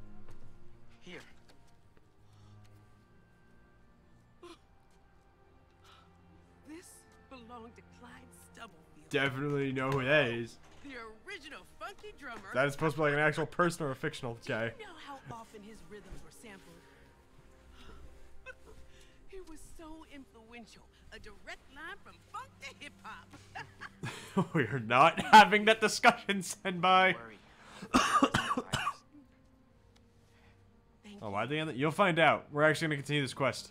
Definitely know who that is. the original funky drummer. That is supposed to be like an actual person or a fictional guy. You know how often his rhythms were sampled? he was so influential. A direct line from funk to hip hop. we are not having that discussion, Senpai. oh, why they end it? You'll find out. We're actually gonna continue this quest.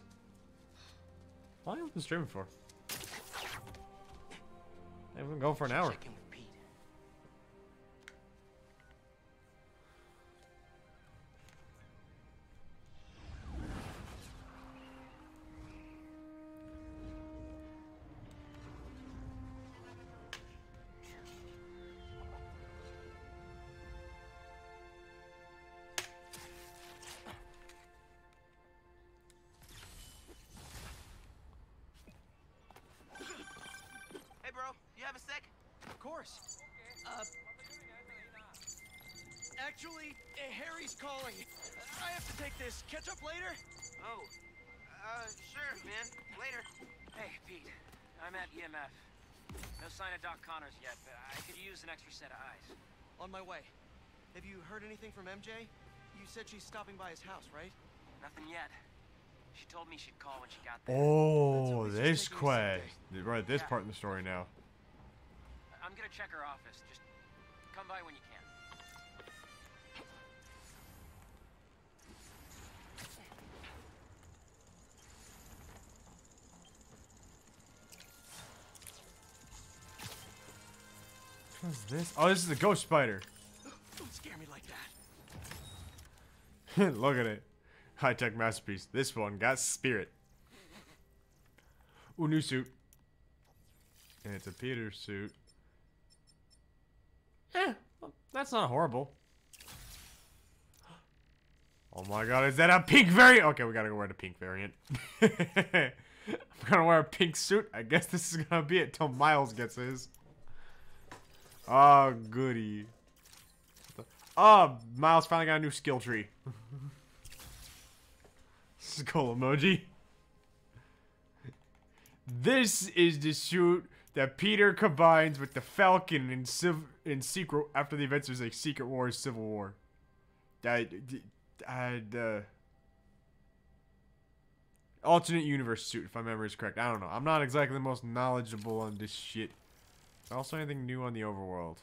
How long have we been streaming for? Been going for an hour. anything from MJ? You said she's stopping by his house, right? Nothing yet. She told me she'd call when she got there. Oh, this quest. Right this yeah. part in the story now. I'm gonna check her office. Just come by when you can. What is this? Oh, this is the ghost spider. Look at it. High tech masterpiece. This one got spirit. Ooh, new suit. And it's a Peter suit. Eh, well, that's not horrible. Oh my god, is that a pink variant? Okay, we gotta go wear the pink variant. I'm gonna wear a pink suit. I guess this is gonna be it till Miles gets his. Oh, goody. Oh, Miles finally got a new skill tree. Skull emoji. This is the suit that Peter combines with the Falcon in Civ in Secret after the events of like Secret Wars, Civil War. That had uh, alternate universe suit, if my memory is correct. I don't know. I'm not exactly the most knowledgeable on this shit. Also, anything new on the overworld?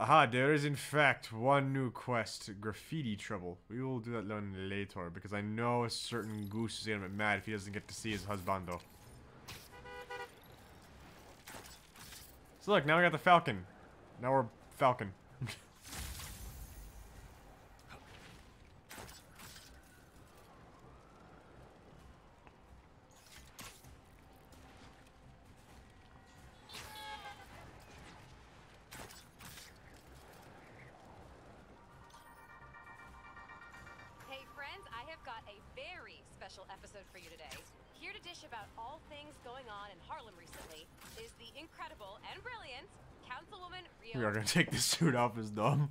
Aha, there is in fact one new quest, Graffiti Trouble. We will do that later, because I know a certain goose is gonna get mad if he doesn't get to see his husbando. So look, now we got the Falcon. Now we're Falcon. Friends, I have got a very special episode for you today. Here to dish about all things going on in Harlem recently is the incredible and brilliant Councilwoman Rio. We are gonna take this suit off his dumb.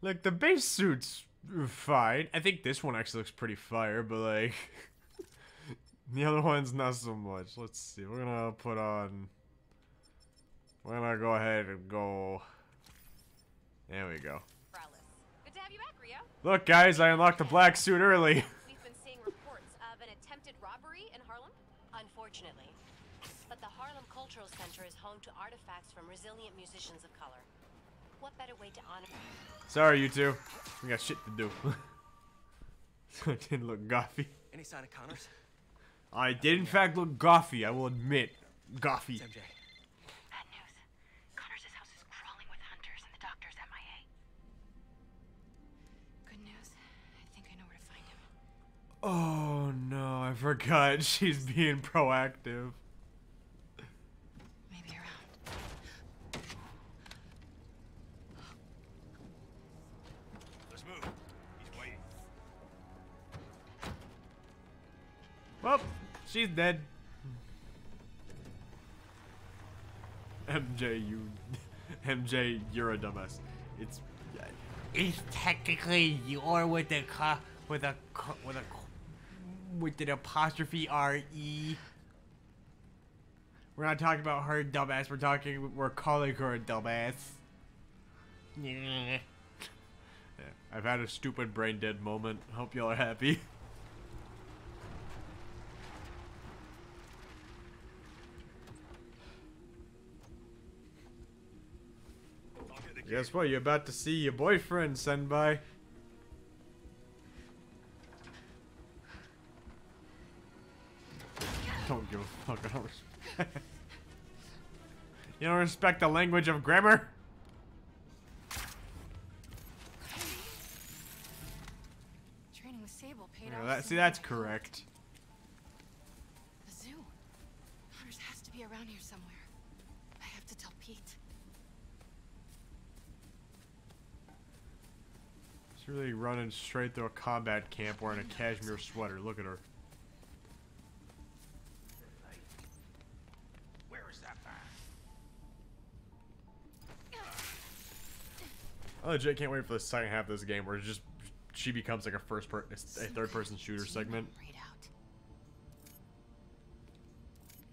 Like the base suit's fine. I think this one actually looks pretty fire, but like the other one's not so much. Let's see. We're gonna put on. We're gonna go ahead and go. There we go. Look, guys, I unlocked the black suit early. We've been seeing reports of an attempted robbery in Harlem. Unfortunately. But the Harlem Cultural Center is home to artifacts from resilient musicians of color. What better way to honor Sorry, you two. We got shit to do. I didn't look goffy. Any sign of Connors? I did, in fact, look goffy. I will admit, goffy. Oh no, I forgot. She's being proactive. Maybe around. Let's move. He's waiting. Well, she's dead. MJ, you, MJ, you're a dumbass. It's, it's technically you're with the co, with a co, with a co- with an apostrophe R E. We're not talking about her dumbass. We're talking. We're calling her a dumbass. Yeah. yeah. I've had a stupid brain dead moment. Hope y'all are happy. Guess what? You're about to see your boyfriend send Don't give a fuck. I don't respect. you don't respect the language of grammar? Training with Sable paid Yeah, that, see, that's correct. The zoo. Connors has to be around here somewhere. I have to tell Pete. She's really running straight through a combat camp wearing a cashmere sweater. Look at her. I legit can't wait for the second half of this game where it's just she becomes like a first per a third person shooter segment. Right out.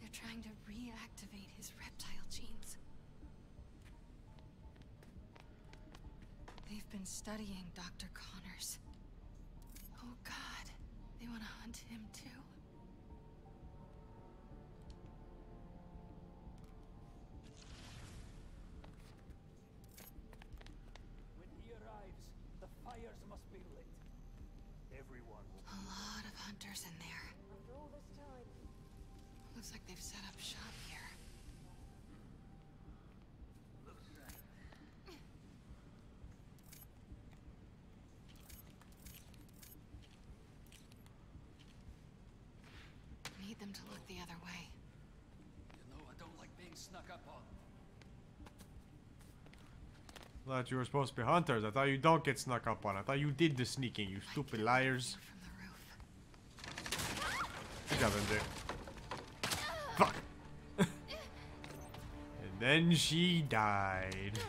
They're trying to reactivate his reptile genes. They've been studying Dr. Connors. Oh god, they want to hunt him too. Everyone will A lot of hunters in there. Looks like they've set up shop here. Need them to look the other way. You know I don't like being snuck up on. I thought you were supposed to be hunters. I thought you don't get snuck up on. I thought you did the sneaking, you stupid liars. Good job, MJ. Fuck. and then she died.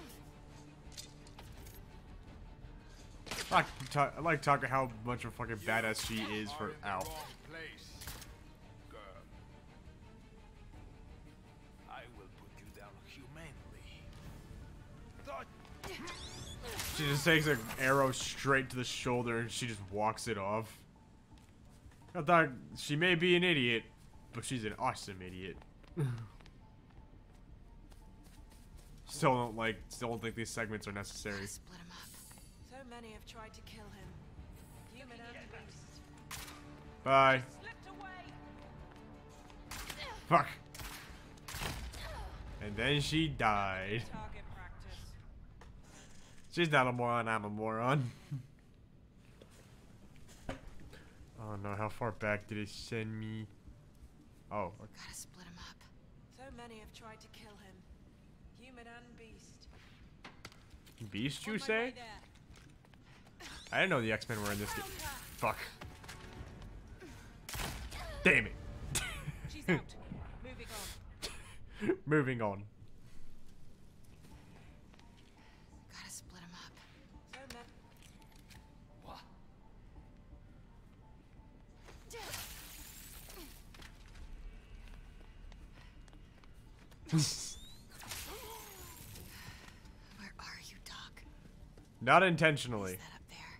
I like, like talking how much of a fucking badass she is for Al. She just takes an arrow straight to the shoulder and she just walks it off. I thought she may be an idiot, but she's an awesome idiot. still don't like, still don't think these segments are necessary. Split him up. So many have tried to kill him. Human and beast. Bye. Away. Fuck. And then she died. She's not a moron, I'm a moron. oh no, how far back did it send me? Oh, Gotta split him up. So many have tried to kill him. Human and beast. Beast, you say? I didn't know the X-Men were in this game. Fuck. Damn it. She's out. Moving on. Moving on. Where are you, Doc? Not intentionally. That up there.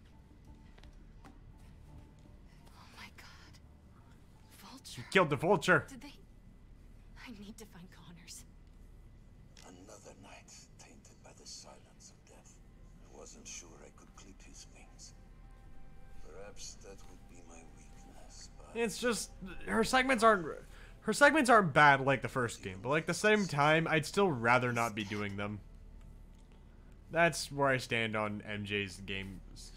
Oh my god. Vulture. You killed the vulture. Did they? I need to find Connors. Another night tainted by the silence of death. I wasn't sure I could clip his wings. Perhaps that would be my weakness, but It's just her segments aren't her segments aren't bad like the first game, but like the same time, I'd still rather not be doing them. That's where I stand on MJ's games,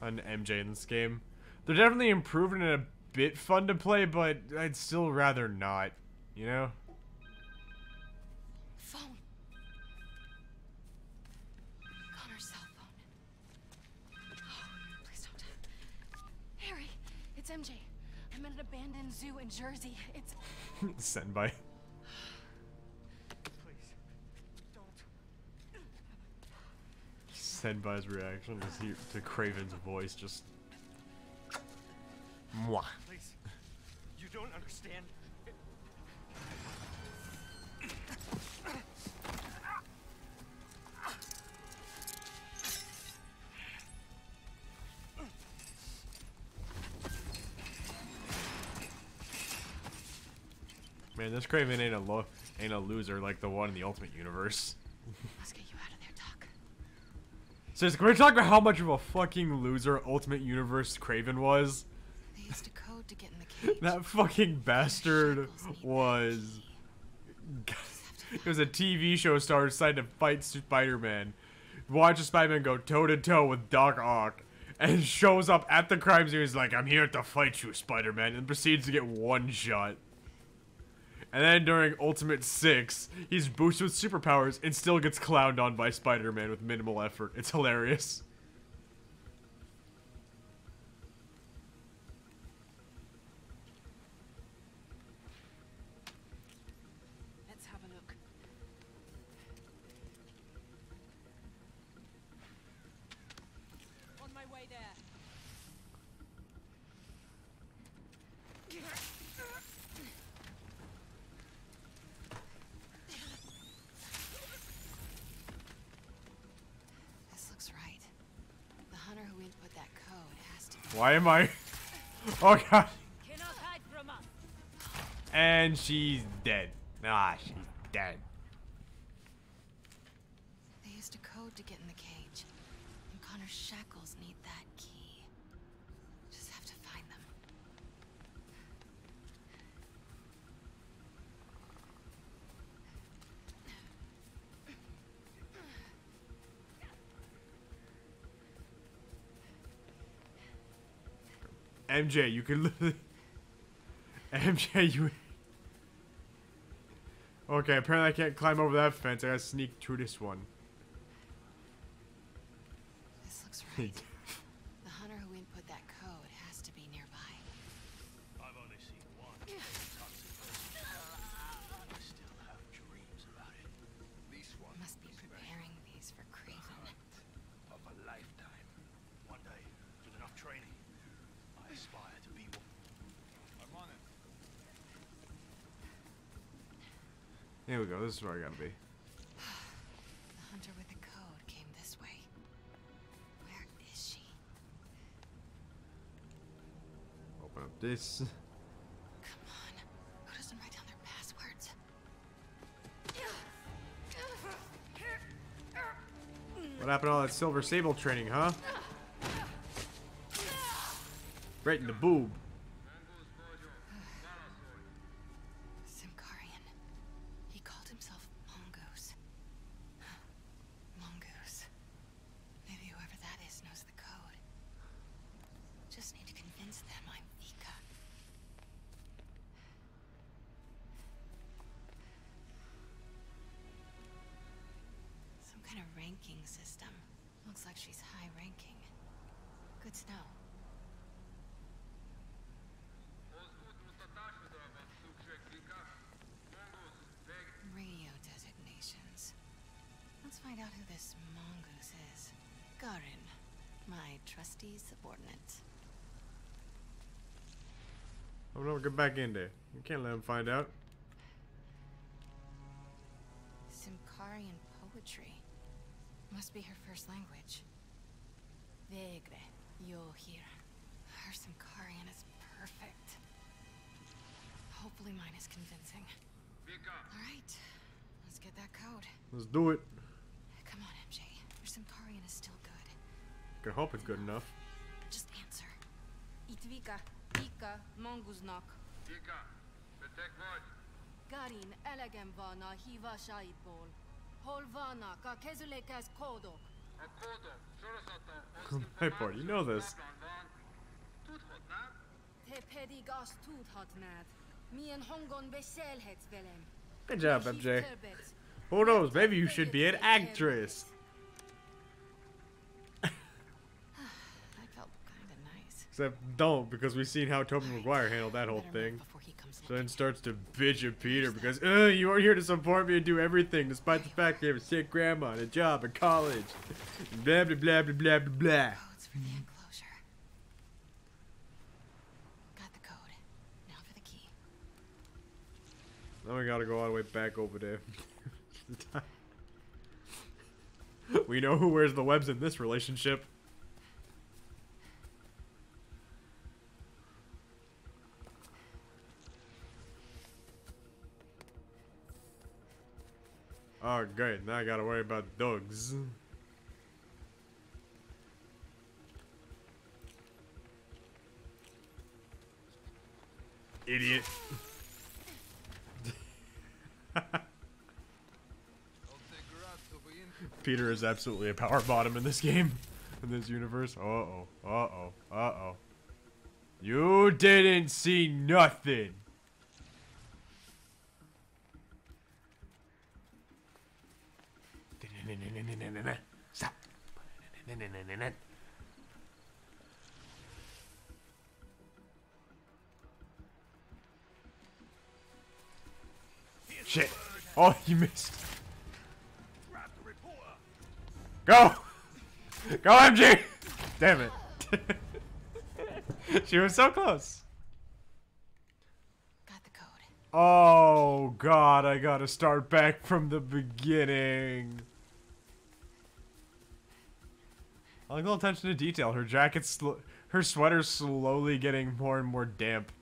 on MJ in this game. They're definitely improved and a bit fun to play, but I'd still rather not. You know? Phone. Connor's cell phone. Oh, please don't. Harry, it's MJ. I'm at an abandoned zoo in Jersey. It's Send by. Send by's reaction is here to Kraven's voice just. Mwah. Please. You don't understand. Man, this Kraven ain't a lo- ain't a loser like the one in the Ultimate Universe. let's get you out of there, Doc. Seriously, can we talk about how much of a fucking loser Ultimate Universe Kraven was? They used a code to get in the cage. That fucking bastard was. It was a TV show star decided to fight Spider-Man. Watch Spider-Man go toe to toe with Doc Ock, and shows up at the crime scene. He's like, "I'm here to fight you, Spider-Man," and proceeds to get one shot. And then during Ultimate Six, he's boosted with superpowers and still gets clowned on by Spider-Man with minimal effort. It's hilarious. Let's have a look. On my way there. This looks right. The hunter who input that code has to. Why am I? Oh god. And she's dead. Ah, she's dead. They used a code to get in the cage. And Connor's shackles need that key. Just have to find them. MJ, you could literally. MJ, you. Okay, apparently I can't climb over that fence. I gotta sneak through this one. This looks right. the hunter who input that code has to be nearby. I've only seen one toxic person. I still have dreams about it. This one Must be preparing these for Kraven. Of a lifetime. One day, with enough training, I aspire to be one. I'm on it. Here we go. This is where I gotta be. The hunter with the code came this way. Where is she? Open up this. Come on. Who doesn't write down their passwords? What happened to all that Silver Sable training, huh? Right in the boob. Back in there. You can't let him find out. Symkarian poetry. Must be her first language. Vegre, Yohir. Her Symkarian is perfect. Hopefully mine is convincing. Alright, let's get that code. Let's do it. Come on, MJ. Your Symkarian is still good. I Can hope it's good enough. Just answer. Itvika, Ika, Monguznak. Ika, betek vagy? Garin, elegem van a hívásaidból. Hol vannak a kezülékhez kódok? A kódok, sorozaton, Hey, party, you know this. Tudhatnád? Te pedig azt tudhatnád. Milyen hangon beszélhetsz velem. Good job, Hív MJ. Who knows? Maybe you should be an actress. Except don't, because we've seen how Tobey Maguire handled that whole thing. So then starts to bitch at Peter because, uh, you are here to support me and do everything, despite the fact you have a sick grandma and a job and college. blah, blah, blah, blah, blah, blah, blah. Codes for the enclosure. Got the code. Now for the key. Now we gotta go all the way back over there. we know who wears the webs in this relationship. Oh, great. Now I gotta worry about dogs. Idiot. Peter is absolutely a power bottom in this game. In this universe. Uh-oh. Uh-oh. Uh-oh. You didn't see nothing. Stop. Shit. Oh, you missed. Go! Go, MG! Damn it. she was so close. Got the code. Oh, God, I gotta start back from the beginning. I like the attention to detail. Her jacket's, her sweater's slowly getting more and more damp.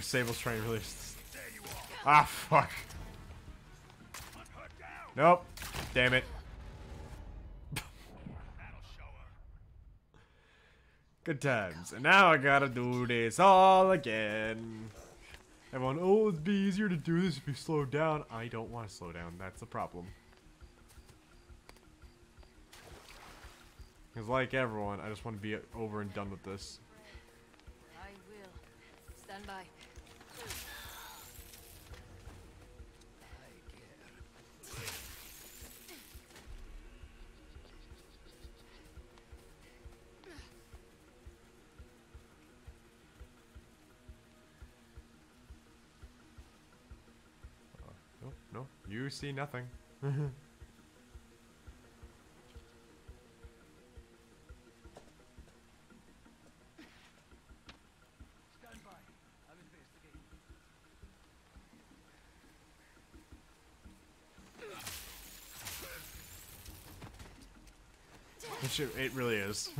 Sable's trying to really. Ah, fuck. Nope. Damn it. Good times. And now I gotta do this all again. Everyone, oh, it'd be easier to do this if you slow down. I don't want to slow down. That's the problem. Because like everyone, I just want to be over and done with this. Stand by. Oh, no, no, you see nothing. It, it really is.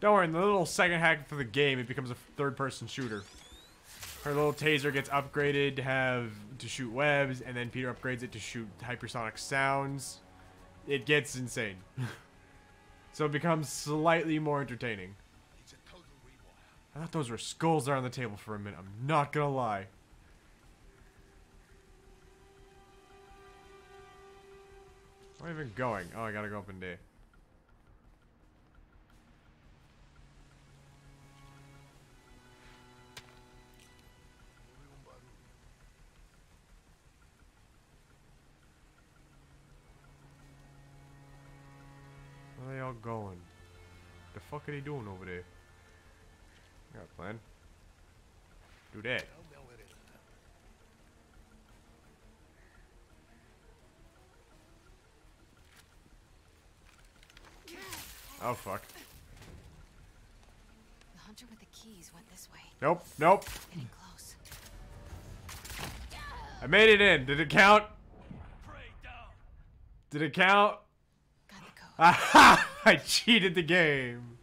Don't worry, in the little second hack of the game, it becomes a third-person shooter. Her little taser gets upgraded to have to shoot webs, and then Peter upgrades it to shoot hypersonic sounds. It gets insane. so it becomes slightly more entertaining. I thought those were skulls there on the table for a minute. I'm not gonna lie. Where am I even going? Oh, I gotta go up in day. Where are they all going? The fuck are they doing over there? I got a plan. Do that. Oh fuck. The hunter with the keys went this way. Nope, nope. Getting close. I made it in. Did it count? Did it count? Aha! I cheated the game.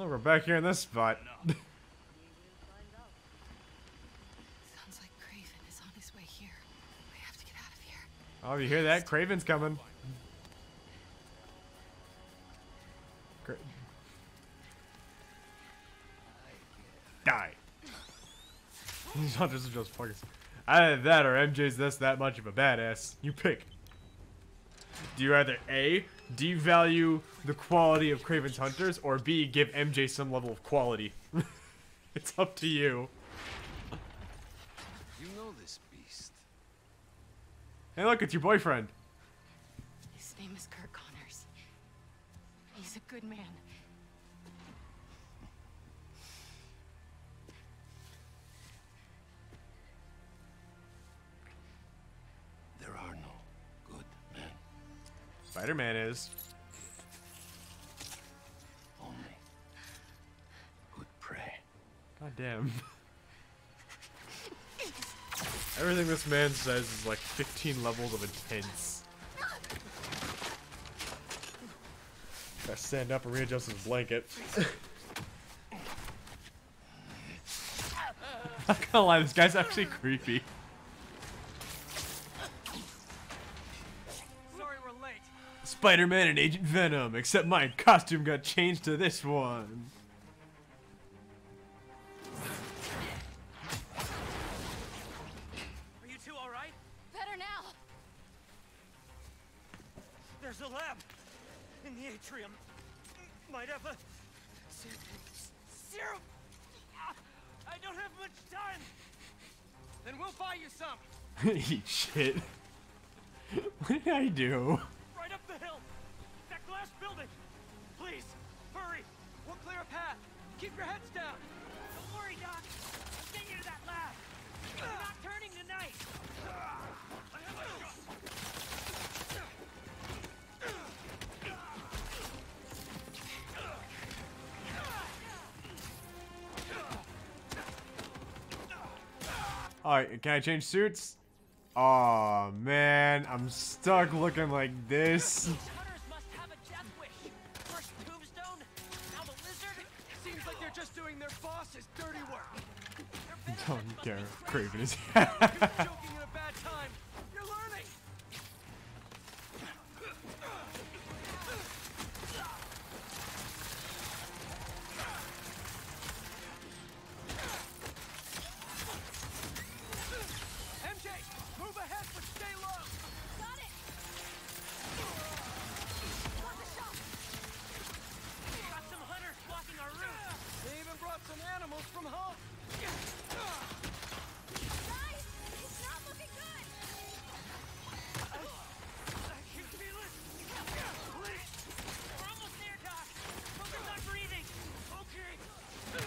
Well, we're back here in this spot. Sounds like Kraven is on his way here. We have to get out of here. oh, you hear that? Kraven's coming. Cra- Die. These hunters are just fucking. Either that or MJ's this that much of a badass. You pick. Do you either A, devalue the quality of Kraven's hunters, or B, give MJ some level of quality? it's up to you. You know this beast. Hey, look, it's your boyfriend. His name is Curt Connors. He's a good man. Spider Man is. only good prey. God damn. Everything this man says is like 15 levels of intense. Gotta stand up and readjust his blanket. Not gonna lie, this guy's actually creepy. Spider-Man and Agent Venom, except my costume got changed to this one. Are you two all right? Better now. There's a lab in the atrium. Might have a serum. I don't have much time. Then we'll buy you some. Eat shit. what did I do? Keep your heads down. Don't worry, Doc. I'll get you to that lab. We're not turning tonight. I have a shot. Alright, can I change suits? Oh man, I'm stuck looking like this. Don't care. Kraven is.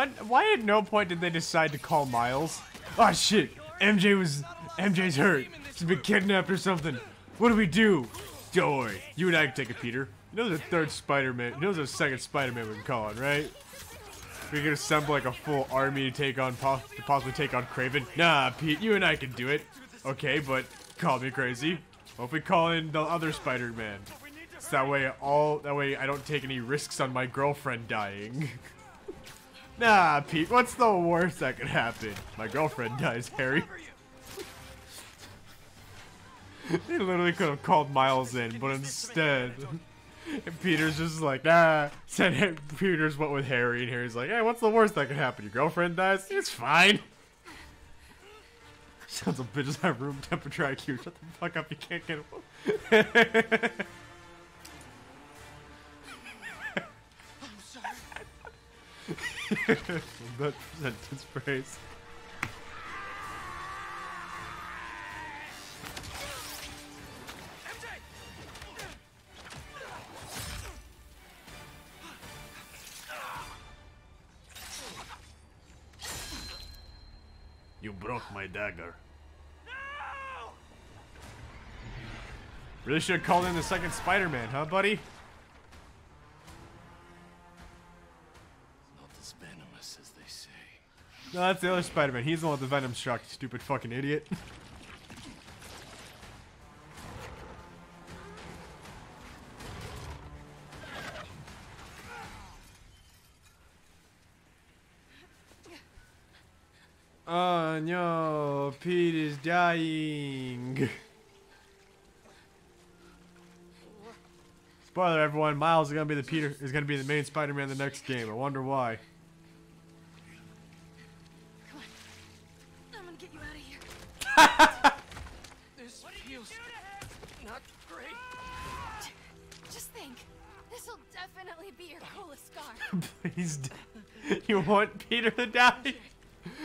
What? Why at no point did they decide to call Miles? Oh shit! MJ was MJ's hurt. She's been kidnapped or something. What do we do? Don't worry. You and I can take it, Peter. You know there's a third Spider-Man. You know there's a second Spider-Man we can call on, right? We can assemble like a full army to take on, to possibly take on Kraven. Nah, Pete, you and I can do it. Okay, but call me crazy. What if we call in the other Spider-Man? So that way, all that way I don't take any risks on my girlfriend dying. Nah, Pete, what's the worst that could happen? My girlfriend dies, Harry. they literally could have called Miles in, but instead, Peter's just like, nah. Said Peter's went with Harry, and Harry's like, hey, what's the worst that could happen? Your girlfriend dies? It's fine. Sons of bitches have room temperature IQ. Shut the fuck up, you can't get that sentence phrase. You broke my dagger. No! Really should have called in the second Spider-Man, huh, buddy? No, that's the other Spider-Man. He's the one with the Venom you stupid fucking idiot. Oh no, Pete is dying. Spoiler everyone, Miles is gonna be the Peter is gonna be the main Spider-Man in the next game. I wonder why. Please, d- you want Peter to die?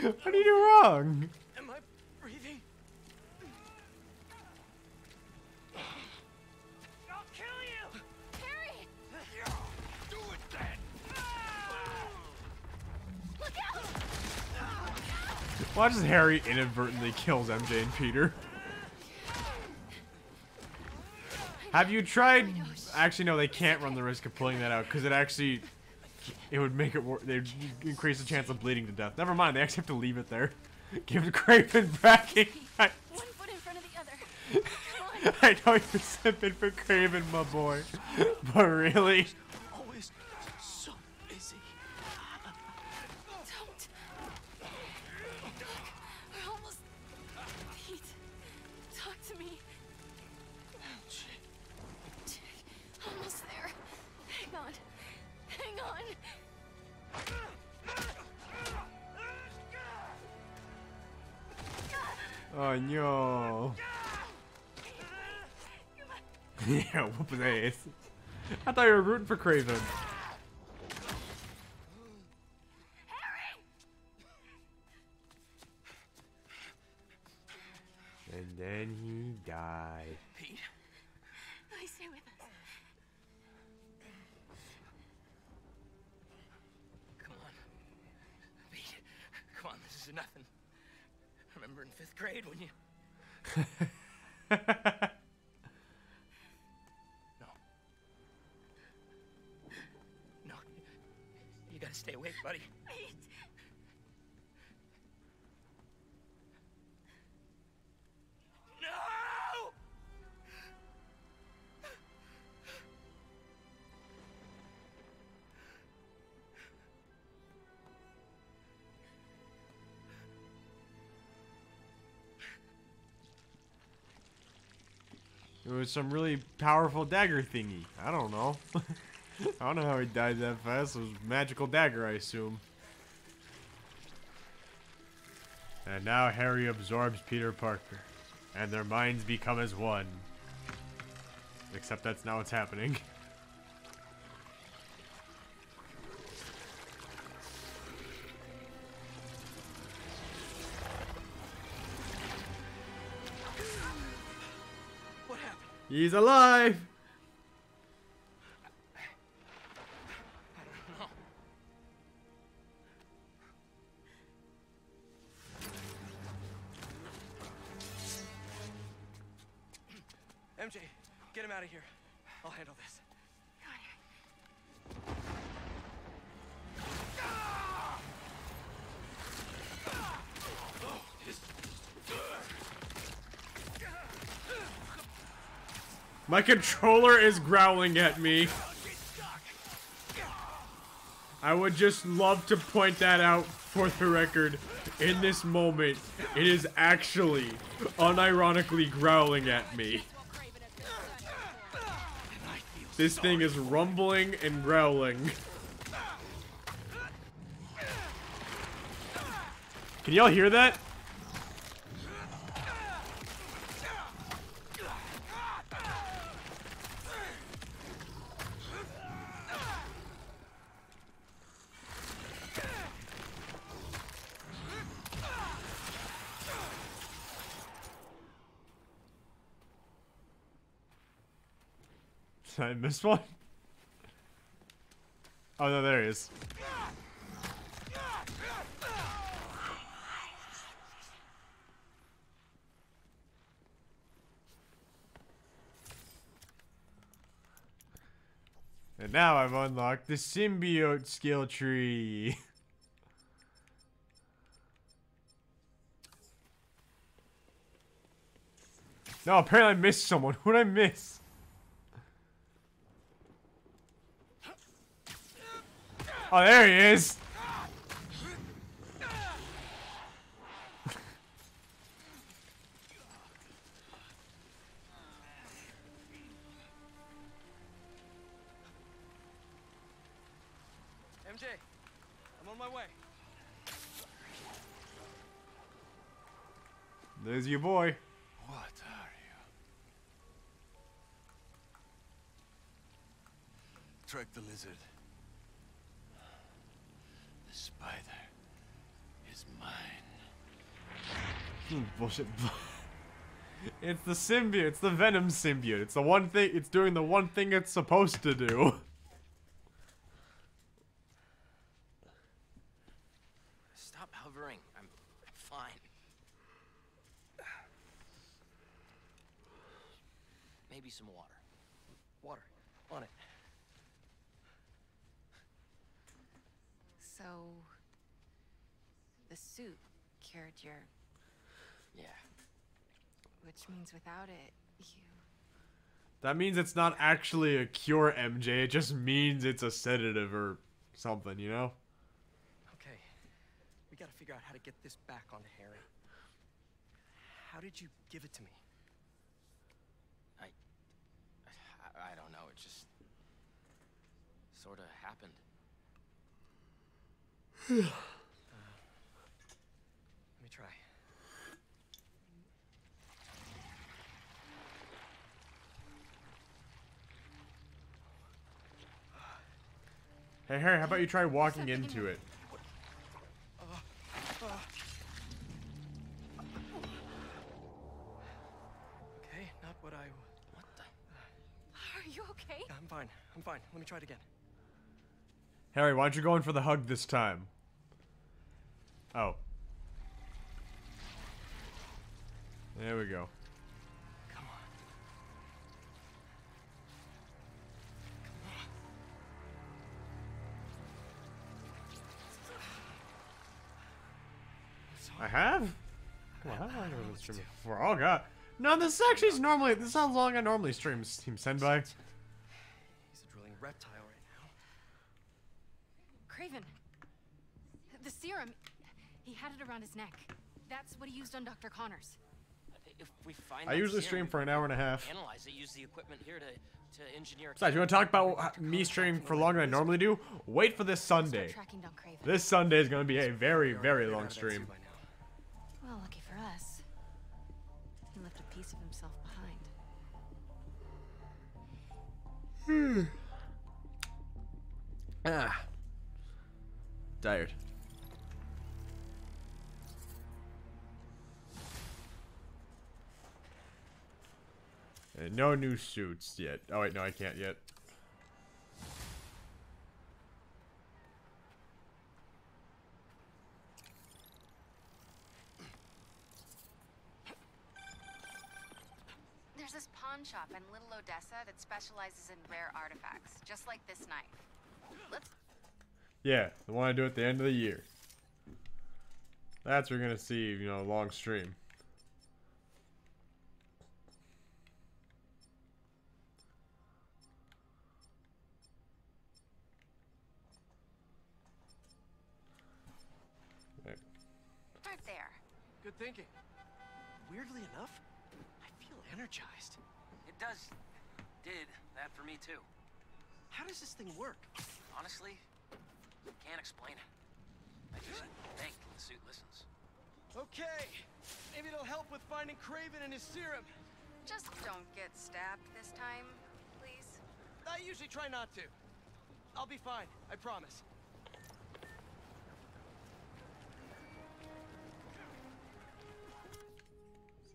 What did you do wrong? Am I breathing? I'll kill you! Harry! Do it then! Look out! Watch as Harry inadvertently kills MJ and Peter. Have you tried? Actually, no. They can't run the risk of pulling that out because it actually, it would make it. wor- They'd increase the chance of bleeding to death. Never mind. They actually have to leave it there. Give Kraven backing. One foot in front of the other. I know you're simping for Kraven, my boy, but really, no. yeah, whoop his ass. I thought you were rooting for Kraven. And then he died. Pete, Please stay with us. come on. Pete, come on, this is nothing. Remember in fifth grade when you. no. No. You gotta stay awake, buddy. It was some really powerful dagger thingy. I don't know. I don't know how he died that fast. It was magical dagger, I assume. And now Harry absorbs Peter Parker. And their minds become as one. Except that's not what's happening. He's alive! My controller is growling at me. I would just love to point that out for the record. In this moment, it is actually unironically growling at me. This thing is rumbling and growling. Can y'all hear that? Miss one? Oh no, there he is. And now I've unlocked the symbiote skill tree. no, apparently I missed someone. Who'd I miss? Oh, there he is. MJ, I'm on my way. There's your boy. What are you? track the lizard. The spider is mine. Hmm, Bullshit. It's the symbiote. It's the venom symbiote. It's the one thing. It's doing the one thing it's supposed to do. Stop hovering. I'm, I'm fine. Maybe some water. Water. On it. So, the suit cured your. Yeah. Which means without it, you. That means it's not actually a cure, MJ. It just means it's a sedative or something, you know? Okay. We gotta figure out how to get this back onto Harry. How did you give it to me? I, I, I don't know. It just sort of happened. Uh, let me try. Hey, Harry, how about you try walking into it? Okay, not what I. What the? Are you okay? I'm fine. I'm fine. Let me try it again. Harry, why don't you go in for the hug this time? Oh. There we go. I have? Come on, how long have I been streaming for? Oh god. No, this actually is normally this is how long I normally stream Team Senbai. He's a drilling reptile right now. Kraven. The serum. He had it around his neck. That's what he used on Dr. Connors. If we find I usually serum, stream for an hour and a half. Analyze it. Use the equipment here to to engineer. Besides, you want to talk about me streaming for longer than I normally do? Wait for this Sunday. tracking down Kraven. This Sunday is going to be a very, very long stream. Well, lucky for us. He left a piece of himself behind. Hmm. Ah. Tired. Uh, no new suits yet. Oh wait, no, I can't yet. Pawn shop in Little Odessa that specializes in rare artifacts, just like this knife. Let's Yeah, the one I do at the end of the year. That's what you're gonna see, you know, long stream. Right. start there. Good thinking. Weirdly enough, I feel energized. It does. Did that for me too. How does this thing work? Honestly, can't explain it. I just think the suit listens. Okay, maybe it'll help with finding Kraven and his serum. Just don't get stabbed this time, please. I usually try not to. I'll be fine, I promise.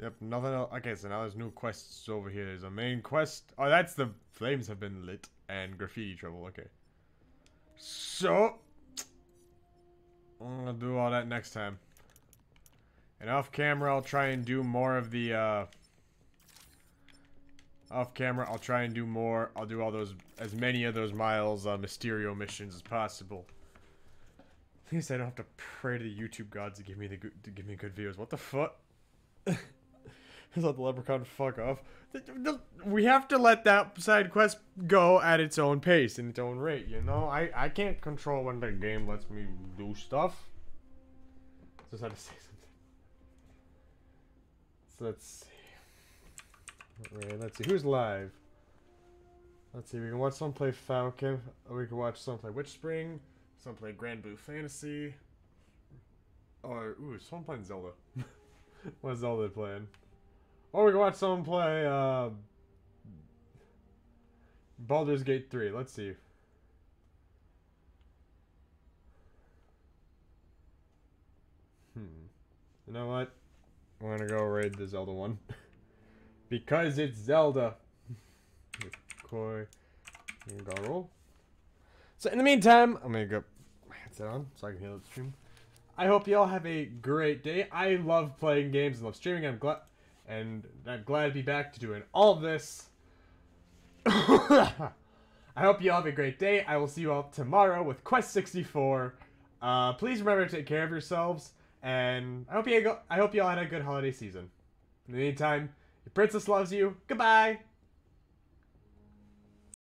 Yep, nothing else. Okay, so now there's new quests over here. There's a main quest. Oh, that's the flames have been lit and graffiti trouble. Okay. So, I'm gonna do all that next time. And off camera, I'll try and do more of the, uh... Off camera, I'll try and do more. I'll do all those, as many of those Miles uh, Mysterio missions as possible. At least I don't have to pray to the YouTube gods to give me the good, to give me good videos. What the fuck? Let the leprechaun fuck off. We have to let that side quest go at its own pace and its own rate, you know? I, I can't control when the game lets me do stuff. Just had to say something. So let's see. Let's see. Who's live? Let's see. We can watch someone play Falcon. We can watch someone play Witch Spring. Someone play Granblue Fantasy. Or, ooh, someone playing Zelda. What's Zelda playing? Or we can watch someone play uh, Baldur's Gate 3. Let's see. Hmm. You know what? I'm going to go raid the Zelda one. because it's Zelda. Koi So in the meantime, I'm going to go my headset on so I can hear the stream. I hope you all have a great day. I love playing games and love streaming. I'm glad and I'm glad to be back to doing all of this. I hope you all have a great day. I will see you all tomorrow with Quest 64. Uh, please remember to take care of yourselves, and I hope you I hope you all had a good holiday season. In the meantime, your princess loves you. Goodbye.